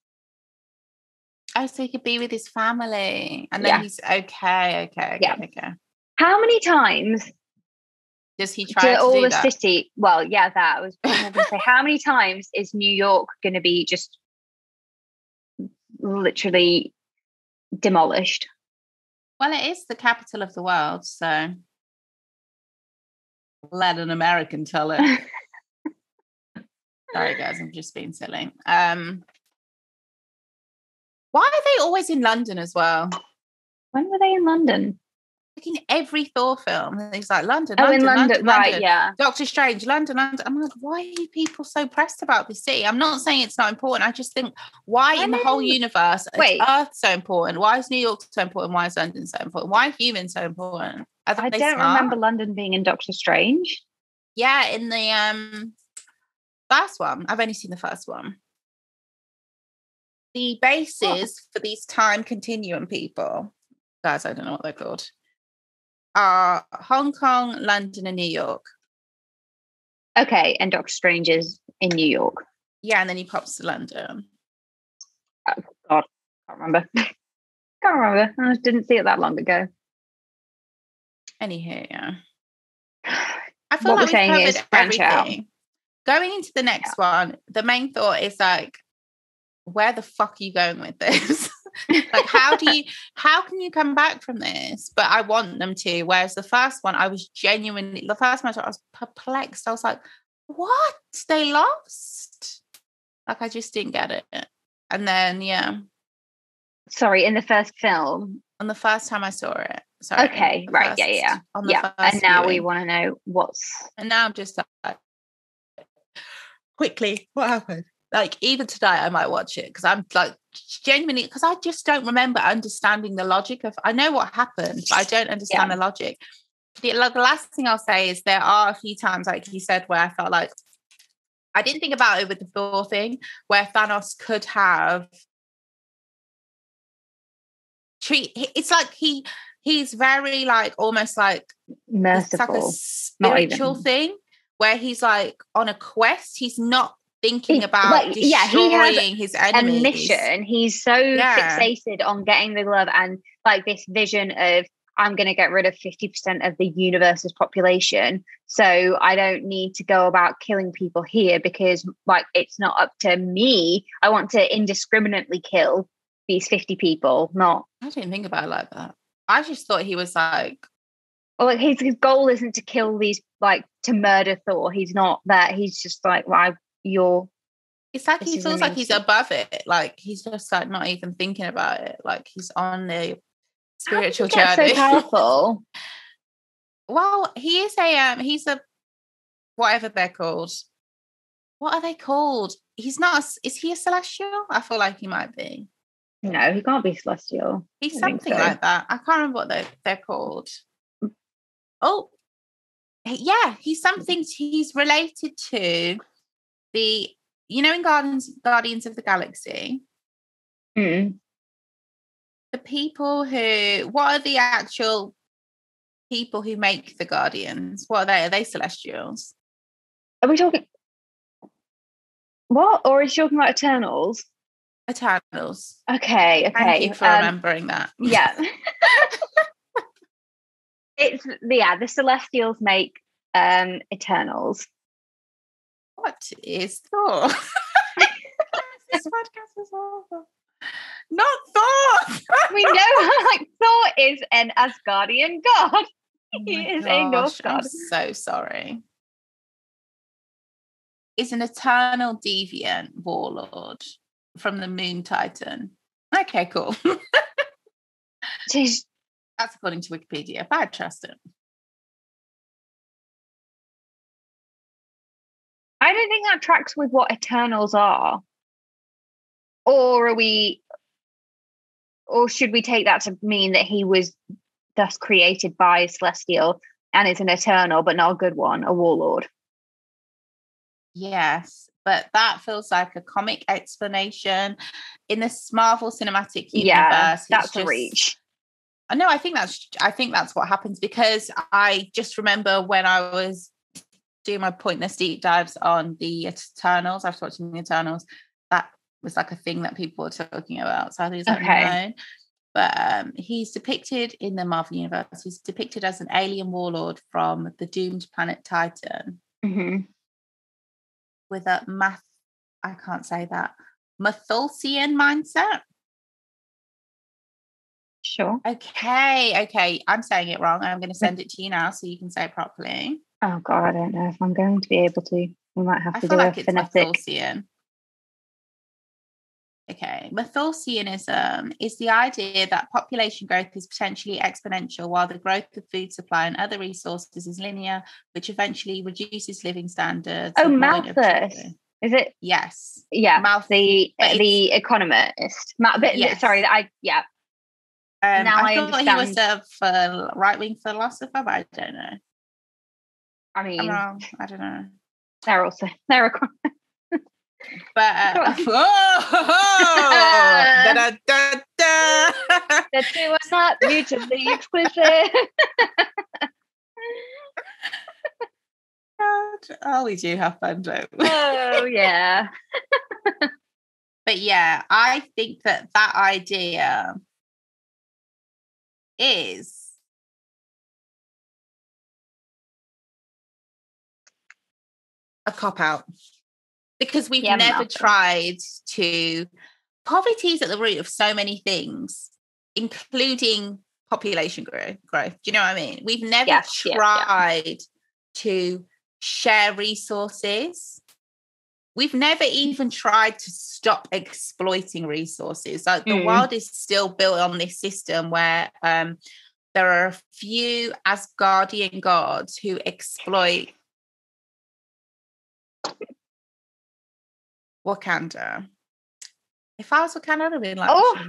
Oh, so he could be with his family. And then Yeah. he's okay, okay, okay, Yeah. okay. How many times Does he try to all do the that? city? Well, yeah, that I was going to say. How many times is New York going to be just literally demolished? Well, it is the capital of the world, so let an American tell it. Sorry, guys, I'm just being silly. Um, why are they always in London as well? When were they in London? Like in every Thor film, it's like London. Oh, London, in London, London, right? London. Yeah. Doctor Strange, London, London. I'm like, why are people so pressed about this city? I'm not saying it's not important. I just think, why I in the whole universe wait. is Earth so important? Why is New York so important? Why is London so important? Why are humans so important? I don't smart? remember London being in Doctor Strange. Yeah, in the um first one. I've only seen the first one. The bases for these time continuum people, guys, I don't know what they're called, are Hong Kong, London, and New York. Okay, and Doctor Strange is in New York. Yeah, and then he pops to London. Oh, God, Can't remember. Can't remember. I didn't see it that long ago. Anywho, yeah. I feel What we're like we've saying covered is branch out. everything. Going into the next one, the main thought is like, where the fuck are you going with this? like, how do you, how can you come back from this? But I want them to. Whereas the first one, I was genuinely, the first one, I was perplexed. I was like, what? They lost? Like, I just didn't get it. And then, yeah, Sorry, in the first film. on the first time I saw it. Sorry. Okay, right, yeah, yeah, On the Yeah, first and now we want to know what's. And now I'm just like, quickly, what happened? Like, even tonight, I might watch it because I'm like, genuinely, because I just don't remember understanding the logic of, I know what happened, but I don't understand the logic. The, like, the last thing I'll say is there are a few times, like you said, where I felt like I didn't think about it with the Thor thing, where Thanos could have treat. It's like he he's very like almost like it's like a Merciful. Spiritual thing where he's like on a quest. He's not thinking about like, yeah, he has destroying his A mission. He's so Yeah. fixated on getting the glove and like this vision of I'm going to get rid of 50% of the universe's population. So I don't need to go about killing people here because, like, it's not up to me. I want to indiscriminately kill these 50 people, not. I didn't think about it like that. I just thought he was like, Well, like his, his goal isn't to kill these, like, to murder Thor. He's not that. He's just like, well, you're. it's like he feels like he's above it. Like he's just like not even thinking about it. Like he's on the spiritual journey. So powerful. well, he is a um he's a whatever they're called. What are they called? He's not a is he a celestial? I feel like he might be. no, he can't be celestial. He's something so. like that. I can't remember what they they're called. Oh, yeah, he's something. He's related to the you know in Guardians Guardians of the Galaxy. Mm. The people who what are the actual people who make the Guardians? What are they? Are they Celestials? Are we talking? What? Or is she talking about Eternals? Eternals. Okay, okay. Thank you for um, remembering that. Yeah. it's yeah, the Celestials make um Eternals. What is Thor? this podcast is awful. Not Thor. We know like Thor is an Asgardian god. Oh He is a Norse gosh, I'm god. so sorry. Is an eternal deviant warlord from the Moon Titan. Okay, cool. That's according to Wikipedia, but I trust it. I don't think that tracks with what Eternals are. Or are we or should we take that to mean that he was thus created by Celestial and is an Eternal, but not a good one, a warlord? Yes, but that feels like a comic explanation in this Marvel Cinematic Universe. yeah, that's a just- reach. Uh, I know. I think that's. I think that's what happens because I just remember when I was doing my pointless deep dives on the Eternals. I was watching the Eternals. That was like a thing that people were talking about. So I think it's Okay. known. But um, he's depicted in the Marvel universe. He's depicted as an alien warlord from the doomed planet Titan Mhm. with a math. I can't say that. Mathulsian mindset. Sure. Okay, okay. I'm saying it wrong. I'm going to send it to you now so you can say it properly. Oh god, I don't know if I'm going to be able to. We might have to do like a phonetic. Mathulsian. Okay, Mathulsianism is the idea that population growth is potentially exponential while the growth of food supply and other resources is linear, which eventually reduces living standards. Oh, the point of Malthus. Is it? Yes. Yeah, Malth- the the economist. Ma- but, Yes. Sorry, I yeah. Um, Now I I thought he was a right wing philosopher, but I don't know. I mean, wrong. I don't know. they're also they're econ- But uh, oh, da, da, da, da. the two are not mutually exclusive. Oh, we do have fun, don't we? oh yeah. But yeah, I think that that idea is a cop out because we've Yeah, never tried to. Poverty is at the root of so many things, including population growth. Growth. Do you know what I mean? We've never yes, yeah. tried to share resources. We've never even tried to stop exploiting resources. Like the Mm. world is still built on this system where um, there are a few Asgardian gods who exploit Wakanda. If I was Wakanda, I'd have been like, Oh. "Shut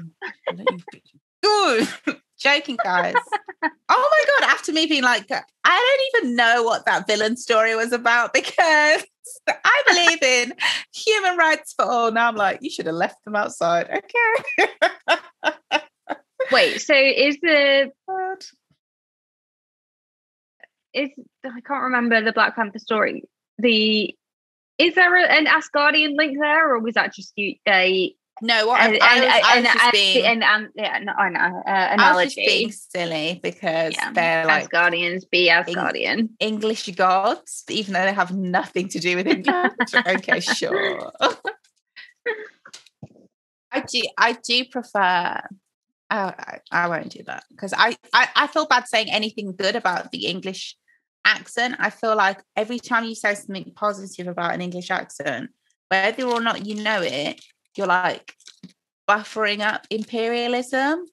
up, you bitch." Ooh, joking, guys. oh my god! After me being like, uh, I don't even know what that villain story was about because I believe in human rights for all. Now I'm like, you should have left them outside. Okay. Wait, so is the is I can't remember the Black Panther story. The is there a, an Asgardian link there, or was that just you, a No, what And, I, I, and, was, I and, was just being, and- and- yeah, no, I know. Uh, I was analogy. just being silly because Yeah. they're like Asgardians be Asgardian. English gods, even though they have nothing to do with England. okay, sure. I do. I do prefer. Oh, I, I won't do that because I, I I feel bad saying anything good about the English accent. I feel like every time you say something positive about an English accent, whether or not you know it, you're like buffering up imperialism.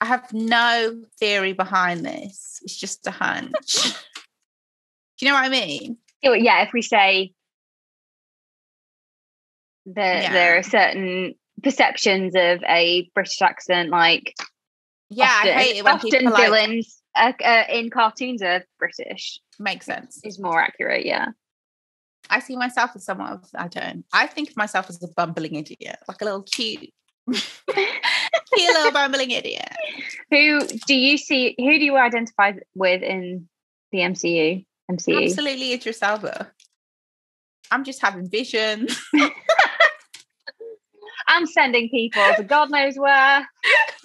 I have no theory behind this. It's just a hunch. Do you know what I mean? Yeah, if we say that Yeah. there are certain perceptions of a British accent, like Yeah, often, I hate it when often people like villains uh, uh, in cartoons are British makes sense. is more accurate. Yeah, I see myself as somewhat of I don't. I think of myself as a bumbling idiot, like a little cute, cute little bumbling idiot. who do you see? Who do you identify with in the MCU? MCU. Absolutely, Idris Elba. I'm just having visions. I'm sending people to God knows where.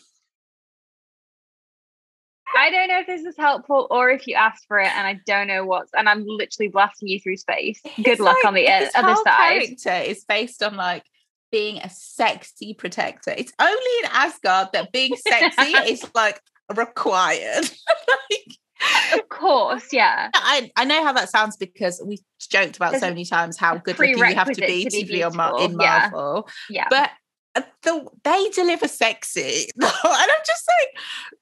I don't know if this is helpful or if you asked for it, and I don't know what's. And I'm literally blasting you through space. Good His, luck like, on the other whole side. Character is based on like being a sexy protector. It's only in Asgard that being sexy is like required. like, Of course, yeah. I, I know how that sounds because we've joked about There's so many times how good looking you have to be to to be be on Mar- in beautiful, yeah. Yeah. But the they deliver sexy. and I'm just saying,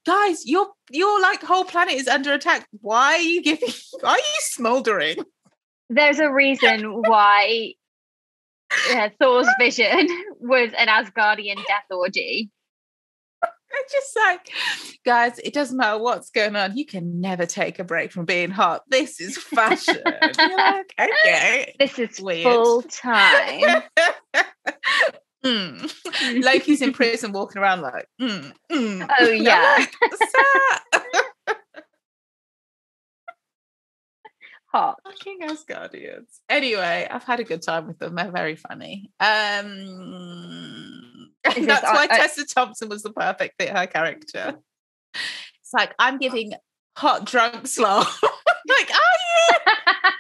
guys, your your like whole planet is under attack. Why are you giving why are you smoldering? There's a reason why uh, Thor's vision was an Asgardian death orgy. It's just like, guys, it doesn't matter what's going on. You can never take a break from being hot. This is fashion. You're like, okay. This is Weird. full time. Mm. Loki's in prison walking around like, mm, mm. Oh, yeah. Hot. Fucking Asgardians. Anyway, I've had a good time with them. They're very funny. Um, that's this- why I- Tessa Thompson was the perfect fit, her character. It's like, I'm giving hot drunk slow. like, are you?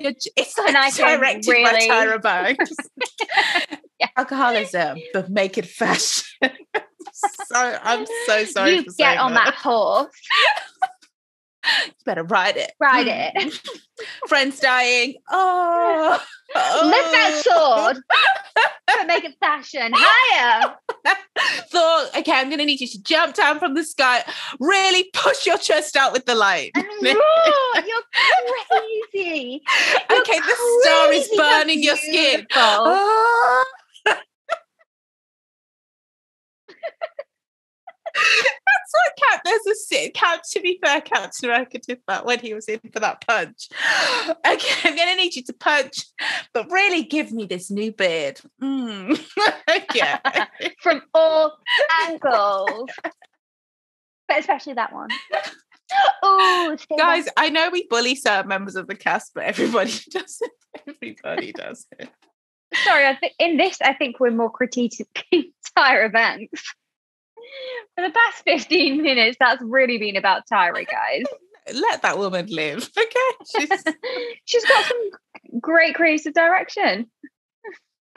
You're It's like And I can directed really- by Tyra Banks. Yeah. Alcoholism, but make it fashion. so I'm so sorry. you for get on that horse, You better ride it. ride Mm. it. Friends dying. Oh, Lift that oh. sword, but make it fashion higher. Thought, okay, I'm going to need you to jump down from the sky, really push your chest out with the light. And roar, you're crazy. You're okay, the star is burning your skin. beautiful. Ah. That's what Cap. There's a sit. Cap. To be fair, Captain America did that when he was in for that punch. Okay, I'm gonna need you to punch, but really give me this new beard. Mm. okay. From all angles. But especially that one. Oh, Guys, I know we bully certain members of the cast, but everybody does it. Everybody does it. sorry. I think in this, I think we're more critiquing Tyra Banks. For the past 15 minutes, that's really been about Tyra, guys. Let that woman live. Okay. She's She's got some great creative direction.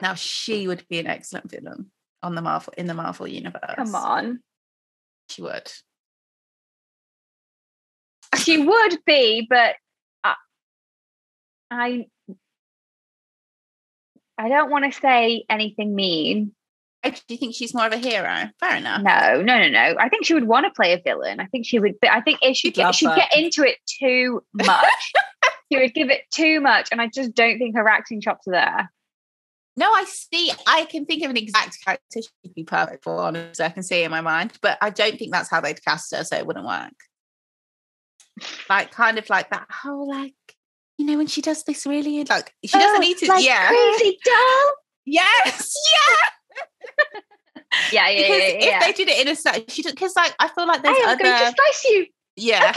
now she would be an excellent villain on the Marvel in the Marvel universe. Come on. She would. She would be, but I, I, I don't want to say anything mean. Oh, Do you think she's more of a hero? Fair enough. No, no, no, no. I think she would want to play a villain. I think she would. But I think eh, if she You'd get, she'd get into it too much. she would give it too much, and I just don't think her acting chops are there. No, I see. I can think of an exact character she'd be perfect for. Honestly, I can see in my mind, but I don't think that's how they'd cast her, so it wouldn't work. Like, kind of like that whole like, you know, when she does this really like she doesn't Oh, need to. like yeah. crazy doll. Yes. Yeah. Yeah, yeah, because yeah. if yeah. they did it in a certain, she took because like I feel like there's Hey, I'm other going to slice you. yeah.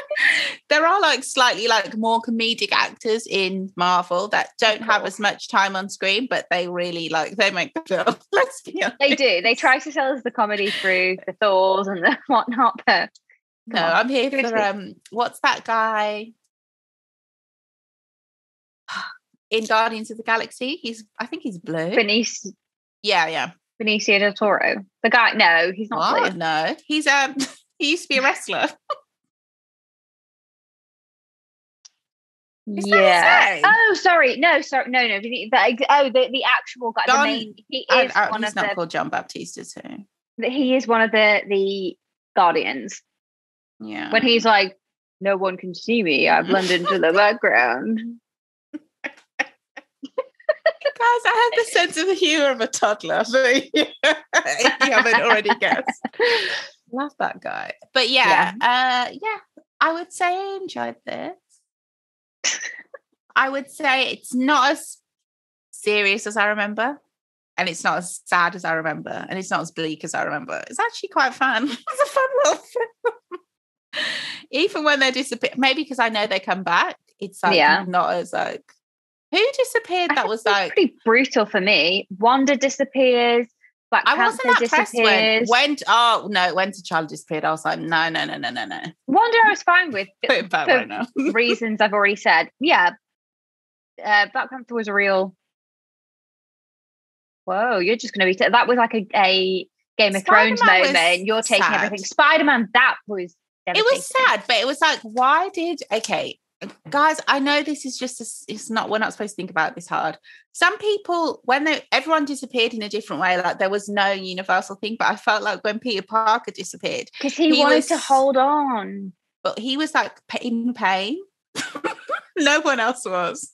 there are like slightly like more comedic actors in Marvel that don't have as much time on screen, but they really like they make the film. Let's be honest. They do. They try to sell us the comedy through the Thors and the whatnot, but No, on. I'm here for um what's that guy in Guardians of the Galaxy? He's I think he's blue. Benicio, yeah, yeah. Benicio del Toro. The guy, no, he's not blue. No. He's um he used to be a wrestler. Yeah. Oh, sorry. No, sorry. No, no. The, the, oh, the, the actual guy. Don- the main. He I- is I- one he's of not the. called John Baptista too. He is one of the the guardians. Yeah. When he's like, "No one can see me. I blend into the background." Guys, I have the sense of the humor of a toddler. So if you haven't already guessed. Love that guy. But yeah, uh yeah, I would say I enjoyed this. I would say it's not as serious as I remember. And it's not as sad as I remember. And it's not as bleak as I remember. It's actually quite fun. it's a fun little film. Even when they disappear, maybe because I know they come back, it's like Yeah. not as like who disappeared I that was like pretty brutal for me. Wanda disappears. Black I Panther wasn't that impressed when disappears. when oh no when T'Challa disappeared. I was like no no no no no no. Wanda, I was fine with. Put for right now. reasons I've already said. Yeah, uh, Black Panther was a real. Whoa, you're just going to be. T- that was like a, a Game of Thrones Spider-Man was moment. You're taking sad. everything. Spider Man, that was. it was sad, but it was like, why did okay, guys? I know this is just a it's not. We're not supposed to think about this hard. Some people, when they everyone disappeared in a different way, like there was no universal thing. But I felt like when Peter Parker disappeared, because he, he wanted to hold on. but he was like in pain. no one else was.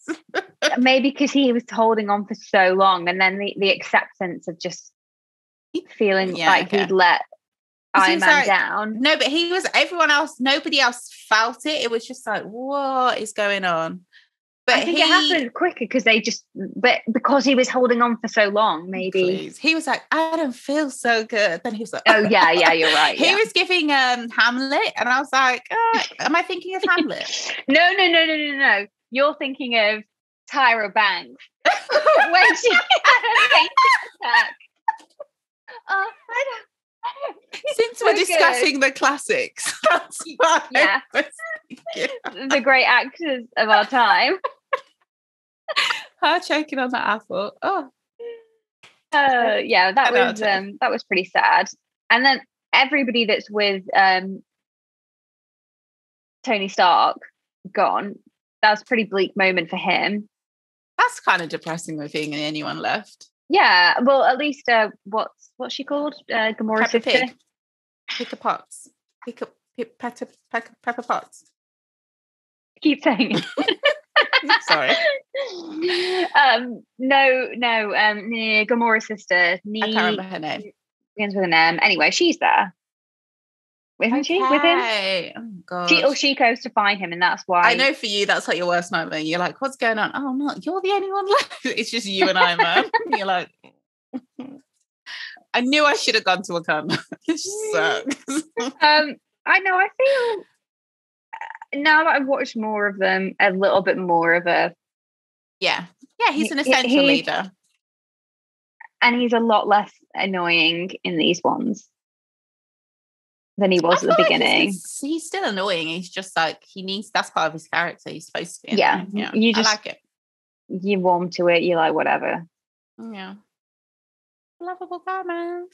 Maybe because he was holding on for so long, and then the, the acceptance of just feeling Yeah, like okay. he'd let Iron Man like- down. No, but he was. Everyone else, nobody else felt it. It was just like, what is going on? But I think he, it happened quicker because they just, but because he was holding on for so long, maybe. Please. He was like, I don't feel so good. Then he was like, Oh yeah, yeah, you're right. he yeah. was giving um Hamlet, and I was like, oh, am I thinking of Hamlet? No, no, no, no, no, no. You're thinking of Tyra Banks when she had a panic attack. Oh, I don't. Since we're good. discussing the classics, that's. Yeah. The great actors of our time. Her choking on that apple. Oh, Uh, yeah, that was um, that was pretty sad. And then everybody that's with um, Tony Stark gone. That was a pretty bleak moment for him. that's kind of depressing with being anyone left. Yeah, well, at least uh, what's what's she called? Uh, Gamora's Pepper sister. Pig. Pick a Potts. Pick up Pepper, Pepper, Pepper Potts. Keep saying it. Sorry. um, no, no, um, Gamora's sister. I can't remember her name. begins with an M. Anyway, she's there. Isn't she with him? Okay. Oh, God. She, or she goes to find him, and that's why I know for you, that's like your worst nightmare. You're like, what's going on? Oh, no, you're the only one left. It's just you and I, man. you're like, I knew I should have gone to a con. it sucks. Um, I know. I feel uh, now that I've watched more of them, a little bit more of a, yeah. Yeah, he's an essential he- leader. and he's a lot less annoying in these ones than he was I at the like beginning. He's, he's still annoying. He's just like, he needs, that's part of his character. He's supposed to be. Yeah, annoying. Yeah. you I just- like it. You warm to it. You're like, whatever. Yeah. Lovable guy, man.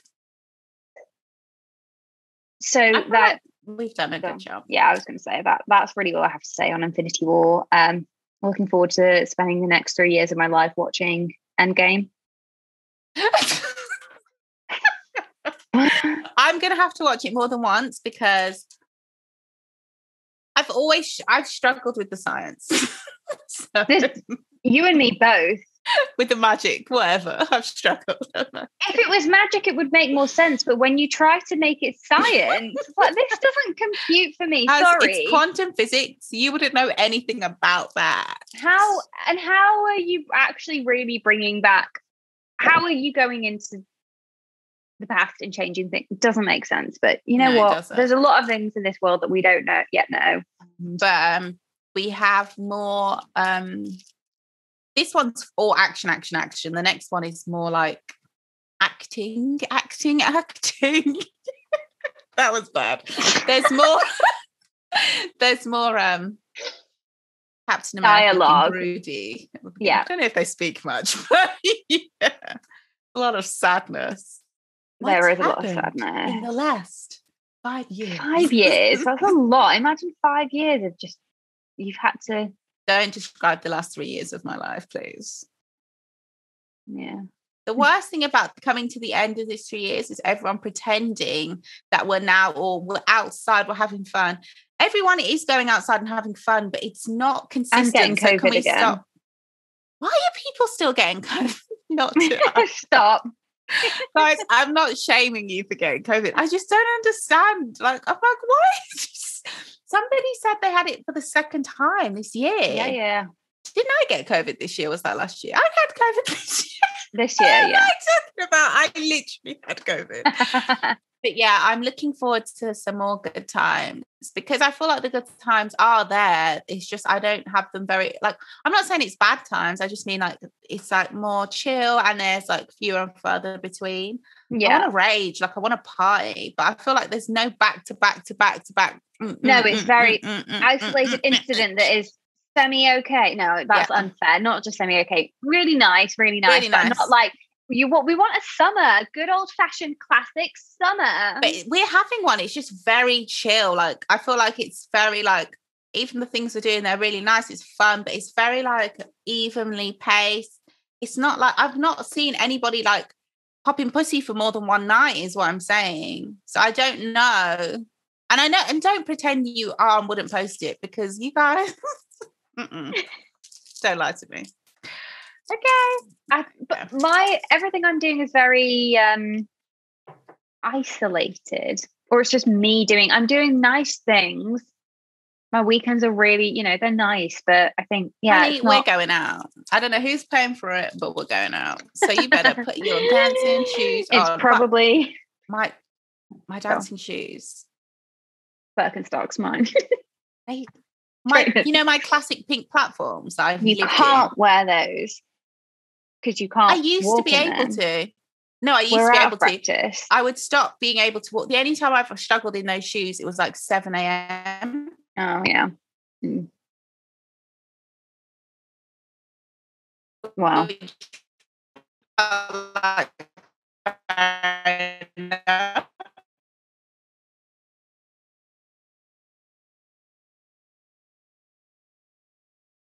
So I that like We've done a good job. yeah, I was going to say that. That's really all I have to say on Infinity War. Um, looking forward to spending the next three years of my life watching Endgame. I'm gonna have to watch it more than once because I've always I've struggled with the science. So, This- You and me both. with the magic, whatever. I've struggled. If it was magic, it would make more sense. But when you try to make it science, like this doesn't compute for me. As Sorry. It's quantum physics. You wouldn't know anything about that. how and how are you actually really bringing back? How are you going into the past and changing things it doesn't make sense. But you know No, what? There's a lot of things in this world that we don't know yet know. but um, we have more. Um, this one's all action, action, action. The next one is more like acting, acting, acting. that was bad. There's more. there's more. Um, Captain America and Dialogue. broody. Yeah. I don't know if they speak much, but yeah, a lot of sadness. There What's is a lot of sadness. in the last five years. Five years. That's a lot. Imagine five years of just you've had to Don't describe the last three years of my life, please. yeah. The worst thing about coming to the end of these three years is everyone pretending that we're now or we're outside, we're having fun. Everyone is going outside and having fun, but it's not consistent. getting so can COVID we again. stop? Why are people still getting COVID? Not to, Stop. Guys. I'm not shaming you for getting COVID. I just don't understand. Like, I'm like, why? Somebody said they had it for the second time this year. Yeah, yeah. Didn't I get COVID this year? Was that last year? I had COVID this year. This What year, am yeah. I talking about? I literally had COVID. but yeah, I'm looking forward to some more good times because I feel like the good times are there. It's just I don't have them very like I'm not saying it's bad times. I just mean like it's like more chill and there's like fewer and further between. Yeah. I want to rage, like I want to party, but I feel like there's no back to back to back to back. mm, No, it's very Isolated incident that is semi okay. No, that's Yeah. unfair. Not just semi okay. Really nice, really nice. Really but nice. Not like you what we want a summer, a good old fashioned classic summer. but we're having one. It's just very chill. Like I feel like it's very like even the things we're doing, they're really nice. It's fun, but it's very like evenly paced. It's not like I've not seen anybody like popping pussy for more than one night, is what I'm saying. So I don't know. And I know, and don't pretend you are and wouldn't post it because you guys don't lie to me. Okay. I, but my everything I'm doing is very um isolated. Or it's just me doing I'm doing nice things. My weekends are really, you know, they're nice, but I think, yeah, Honey, it's we're going out. I don't know who's paying for it, but we're going out. So you better put your dancing shoes It's on. Probably my my dancing shoes. Birkenstocks mine. They, my, you know, my classic pink platforms I've you can't in. wear those because you can't. I used to be able them. to. No, I used We're to be able of to. I would stop being able to walk. The only time I've struggled in those shoes, it was like 7 a.m. Oh yeah. Mm. Wow.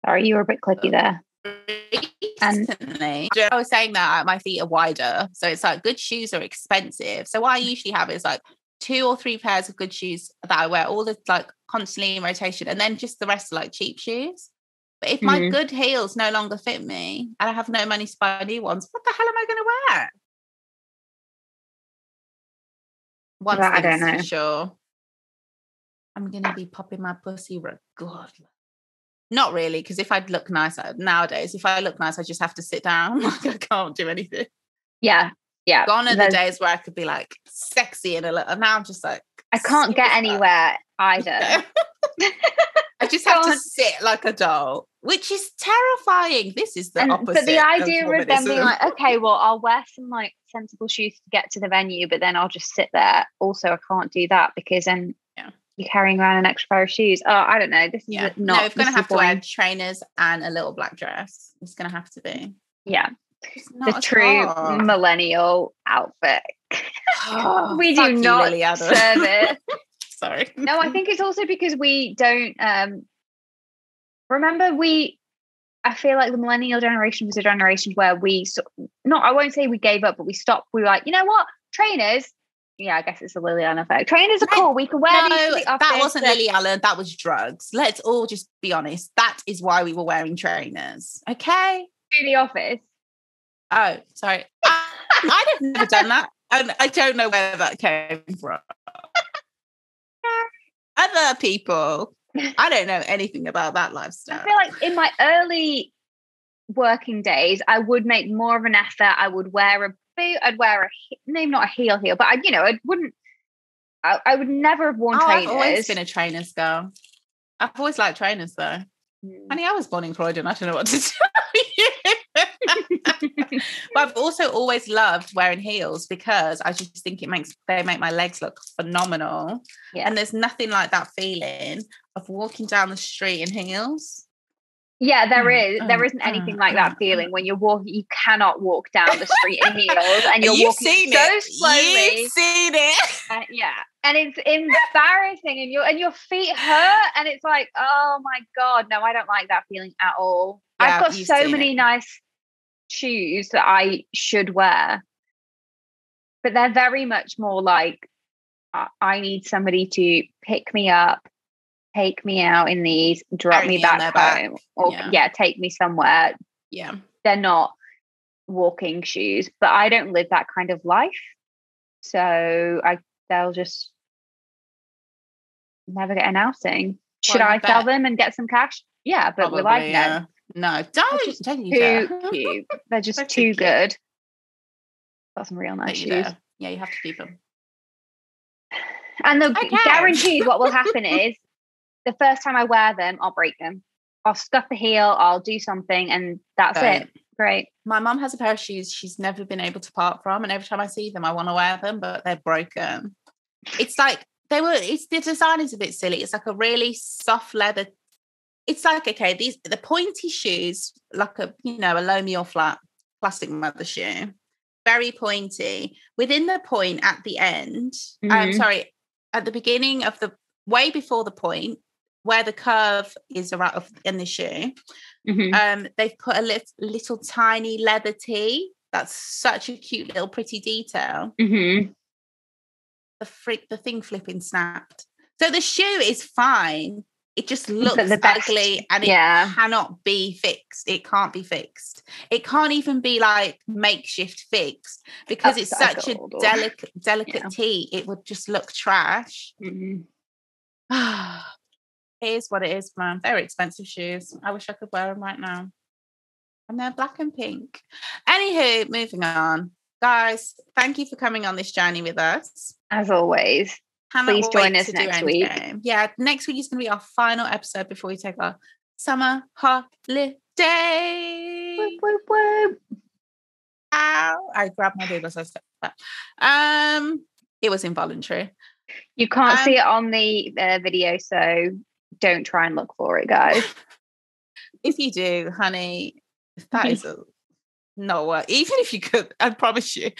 Sorry, you were a bit clicky there. Recently. I was saying that my feet are wider. So it's like good shoes are expensive. So what I usually have is like two or three pairs of good shoes that I wear all the like constantly in rotation. And then just the rest are like cheap shoes. But if my Mhm. good heels no longer fit me and I have no money to buy new ones, what the hell am I going to wear? One Well, I don't know. for sure. I'm going to be popping my pussy regardless. Not really, because if I'd look nice uh, nowadays, if I look nice, I just have to sit down. Like I can't do anything. Yeah, yeah. Gone are the days where I could be like sexy and a little. Now I'm just like I can't get anywhere either. I just have to sit like a doll, which is terrifying. This is the And, opposite. but the idea of them being like, okay, well, I'll wear some like sensible shoes to get to the venue, but then I'll just sit there. Also, I can't do that because then. You're carrying around an extra pair of shoes. Oh, I don't know. This is yeah, not. no, we're gonna have to wear trainers and a little black dress. It's gonna have to be Yeah, the true millennial outfit. Oh, we do not Adam. serve it. Sorry. no, I think it's also because we don't um remember we I feel like the millennial generation was a generation where we not I won't say we gave up, but we stopped. We were like, you know what? Trainers. Yeah, I guess it's a Lily Allen effect. Trainers are cool. We can wear these No, to the that wasn't Lily Allen. That was drugs. Let's all just be honest. That is why we were wearing trainers. Okay. to the office. Oh, sorry. I, I'd have never done that. And I don't know where that came from. Other people, I don't know anything about that lifestyle. I feel like in my early working days, I would make more of an effort. I would wear a boot, I'd wear a he- maybe not a heel heel, but I, you know, I wouldn't. I, I would never have worn Oh, trainers. I've always been a trainers girl. I've always liked trainers though. Mm. Honey, I was born in Croydon. I don't know what to tell you. but I've also always loved wearing heels because I just think it makes they make my legs look phenomenal. Yeah. And there's nothing like that feeling of walking down the street in heels. Yeah, there Mm, is. There mm, isn't anything mm, like that feeling when you're walking. You cannot walk down the street in heels, and you're You've walking seen so it. slowly. You've seen it. Uh, yeah, and it's embarrassing, and your and your feet hurt, and it's like, oh my god, no, I don't like that feeling at all. I've got so many it. nice shoes that I should wear, but they're very much more like I need somebody to pick me up, take me out in these, drop me back their back. or Yeah. yeah, take me somewhere. Yeah. They're not walking shoes, but I don't live that kind of life, so I they'll just never get an outing. Should Well, I sell them and get some cash? Yeah, but we're like, Probably, no. No, don't. just don't you too dare. cute. They're just They're too too good. Got some real nice shoes. dare. Yeah, you have to keep them. And the Okay. guaranteed what will happen is the first time I wear them, I'll break them. I'll scuff the heel, I'll do something, and that's Don't. it. Great. My mum has a pair of shoes she's never been able to part from, and every time I see them, I want to wear them, but they're broken. It's like they were. It's the design is a bit silly. It's like a really soft leather. It's like okay, these the pointy shoes, like a you know a low mule flat plastic mother shoe, very pointy. Within the point at the end, I'm Mhm. sorry, at the beginning of the way before the point where the curve is around of in the shoe Mhm. um they've put a little, little tiny leather tee that's such a cute little pretty detail Mhm. the freak the thing flipping snapped so the shoe is fine it just looks ugly and it yeah. cannot be fixed it can't be fixed it can't even be like makeshift fixed because it's such a delicate delicate Yeah. tee it would just look trash Mhm. It is what it is, man. They're expensive shoes. I wish I could wear them right now. And they're black and pink. Anywho, moving on. Guys, thank you for coming on this journey with us. As always. Cannot Please join us next week. Endgame. Yeah, next week is going to be our final episode before we take our summer holiday. Whoop, whoop, whoop. Ow. I grabbed my boob as I said that. Um, it was involuntary. You can't Um, see it on the uh, video, so don't try and look for it, guys. if you do, honey, that hmm. is a, not worth. Even if you could, I promise you,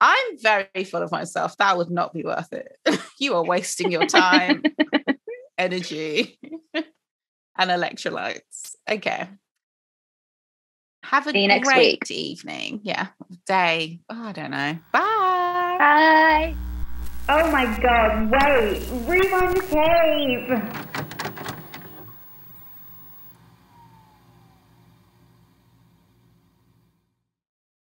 I'm very full of myself. That would not be worth it. you are wasting your time, energy, and electrolytes. Okay. Have a next great week. evening. Yeah, day. Oh, I don't know. Bye. Bye. Oh my god, wait. Rewind the tape.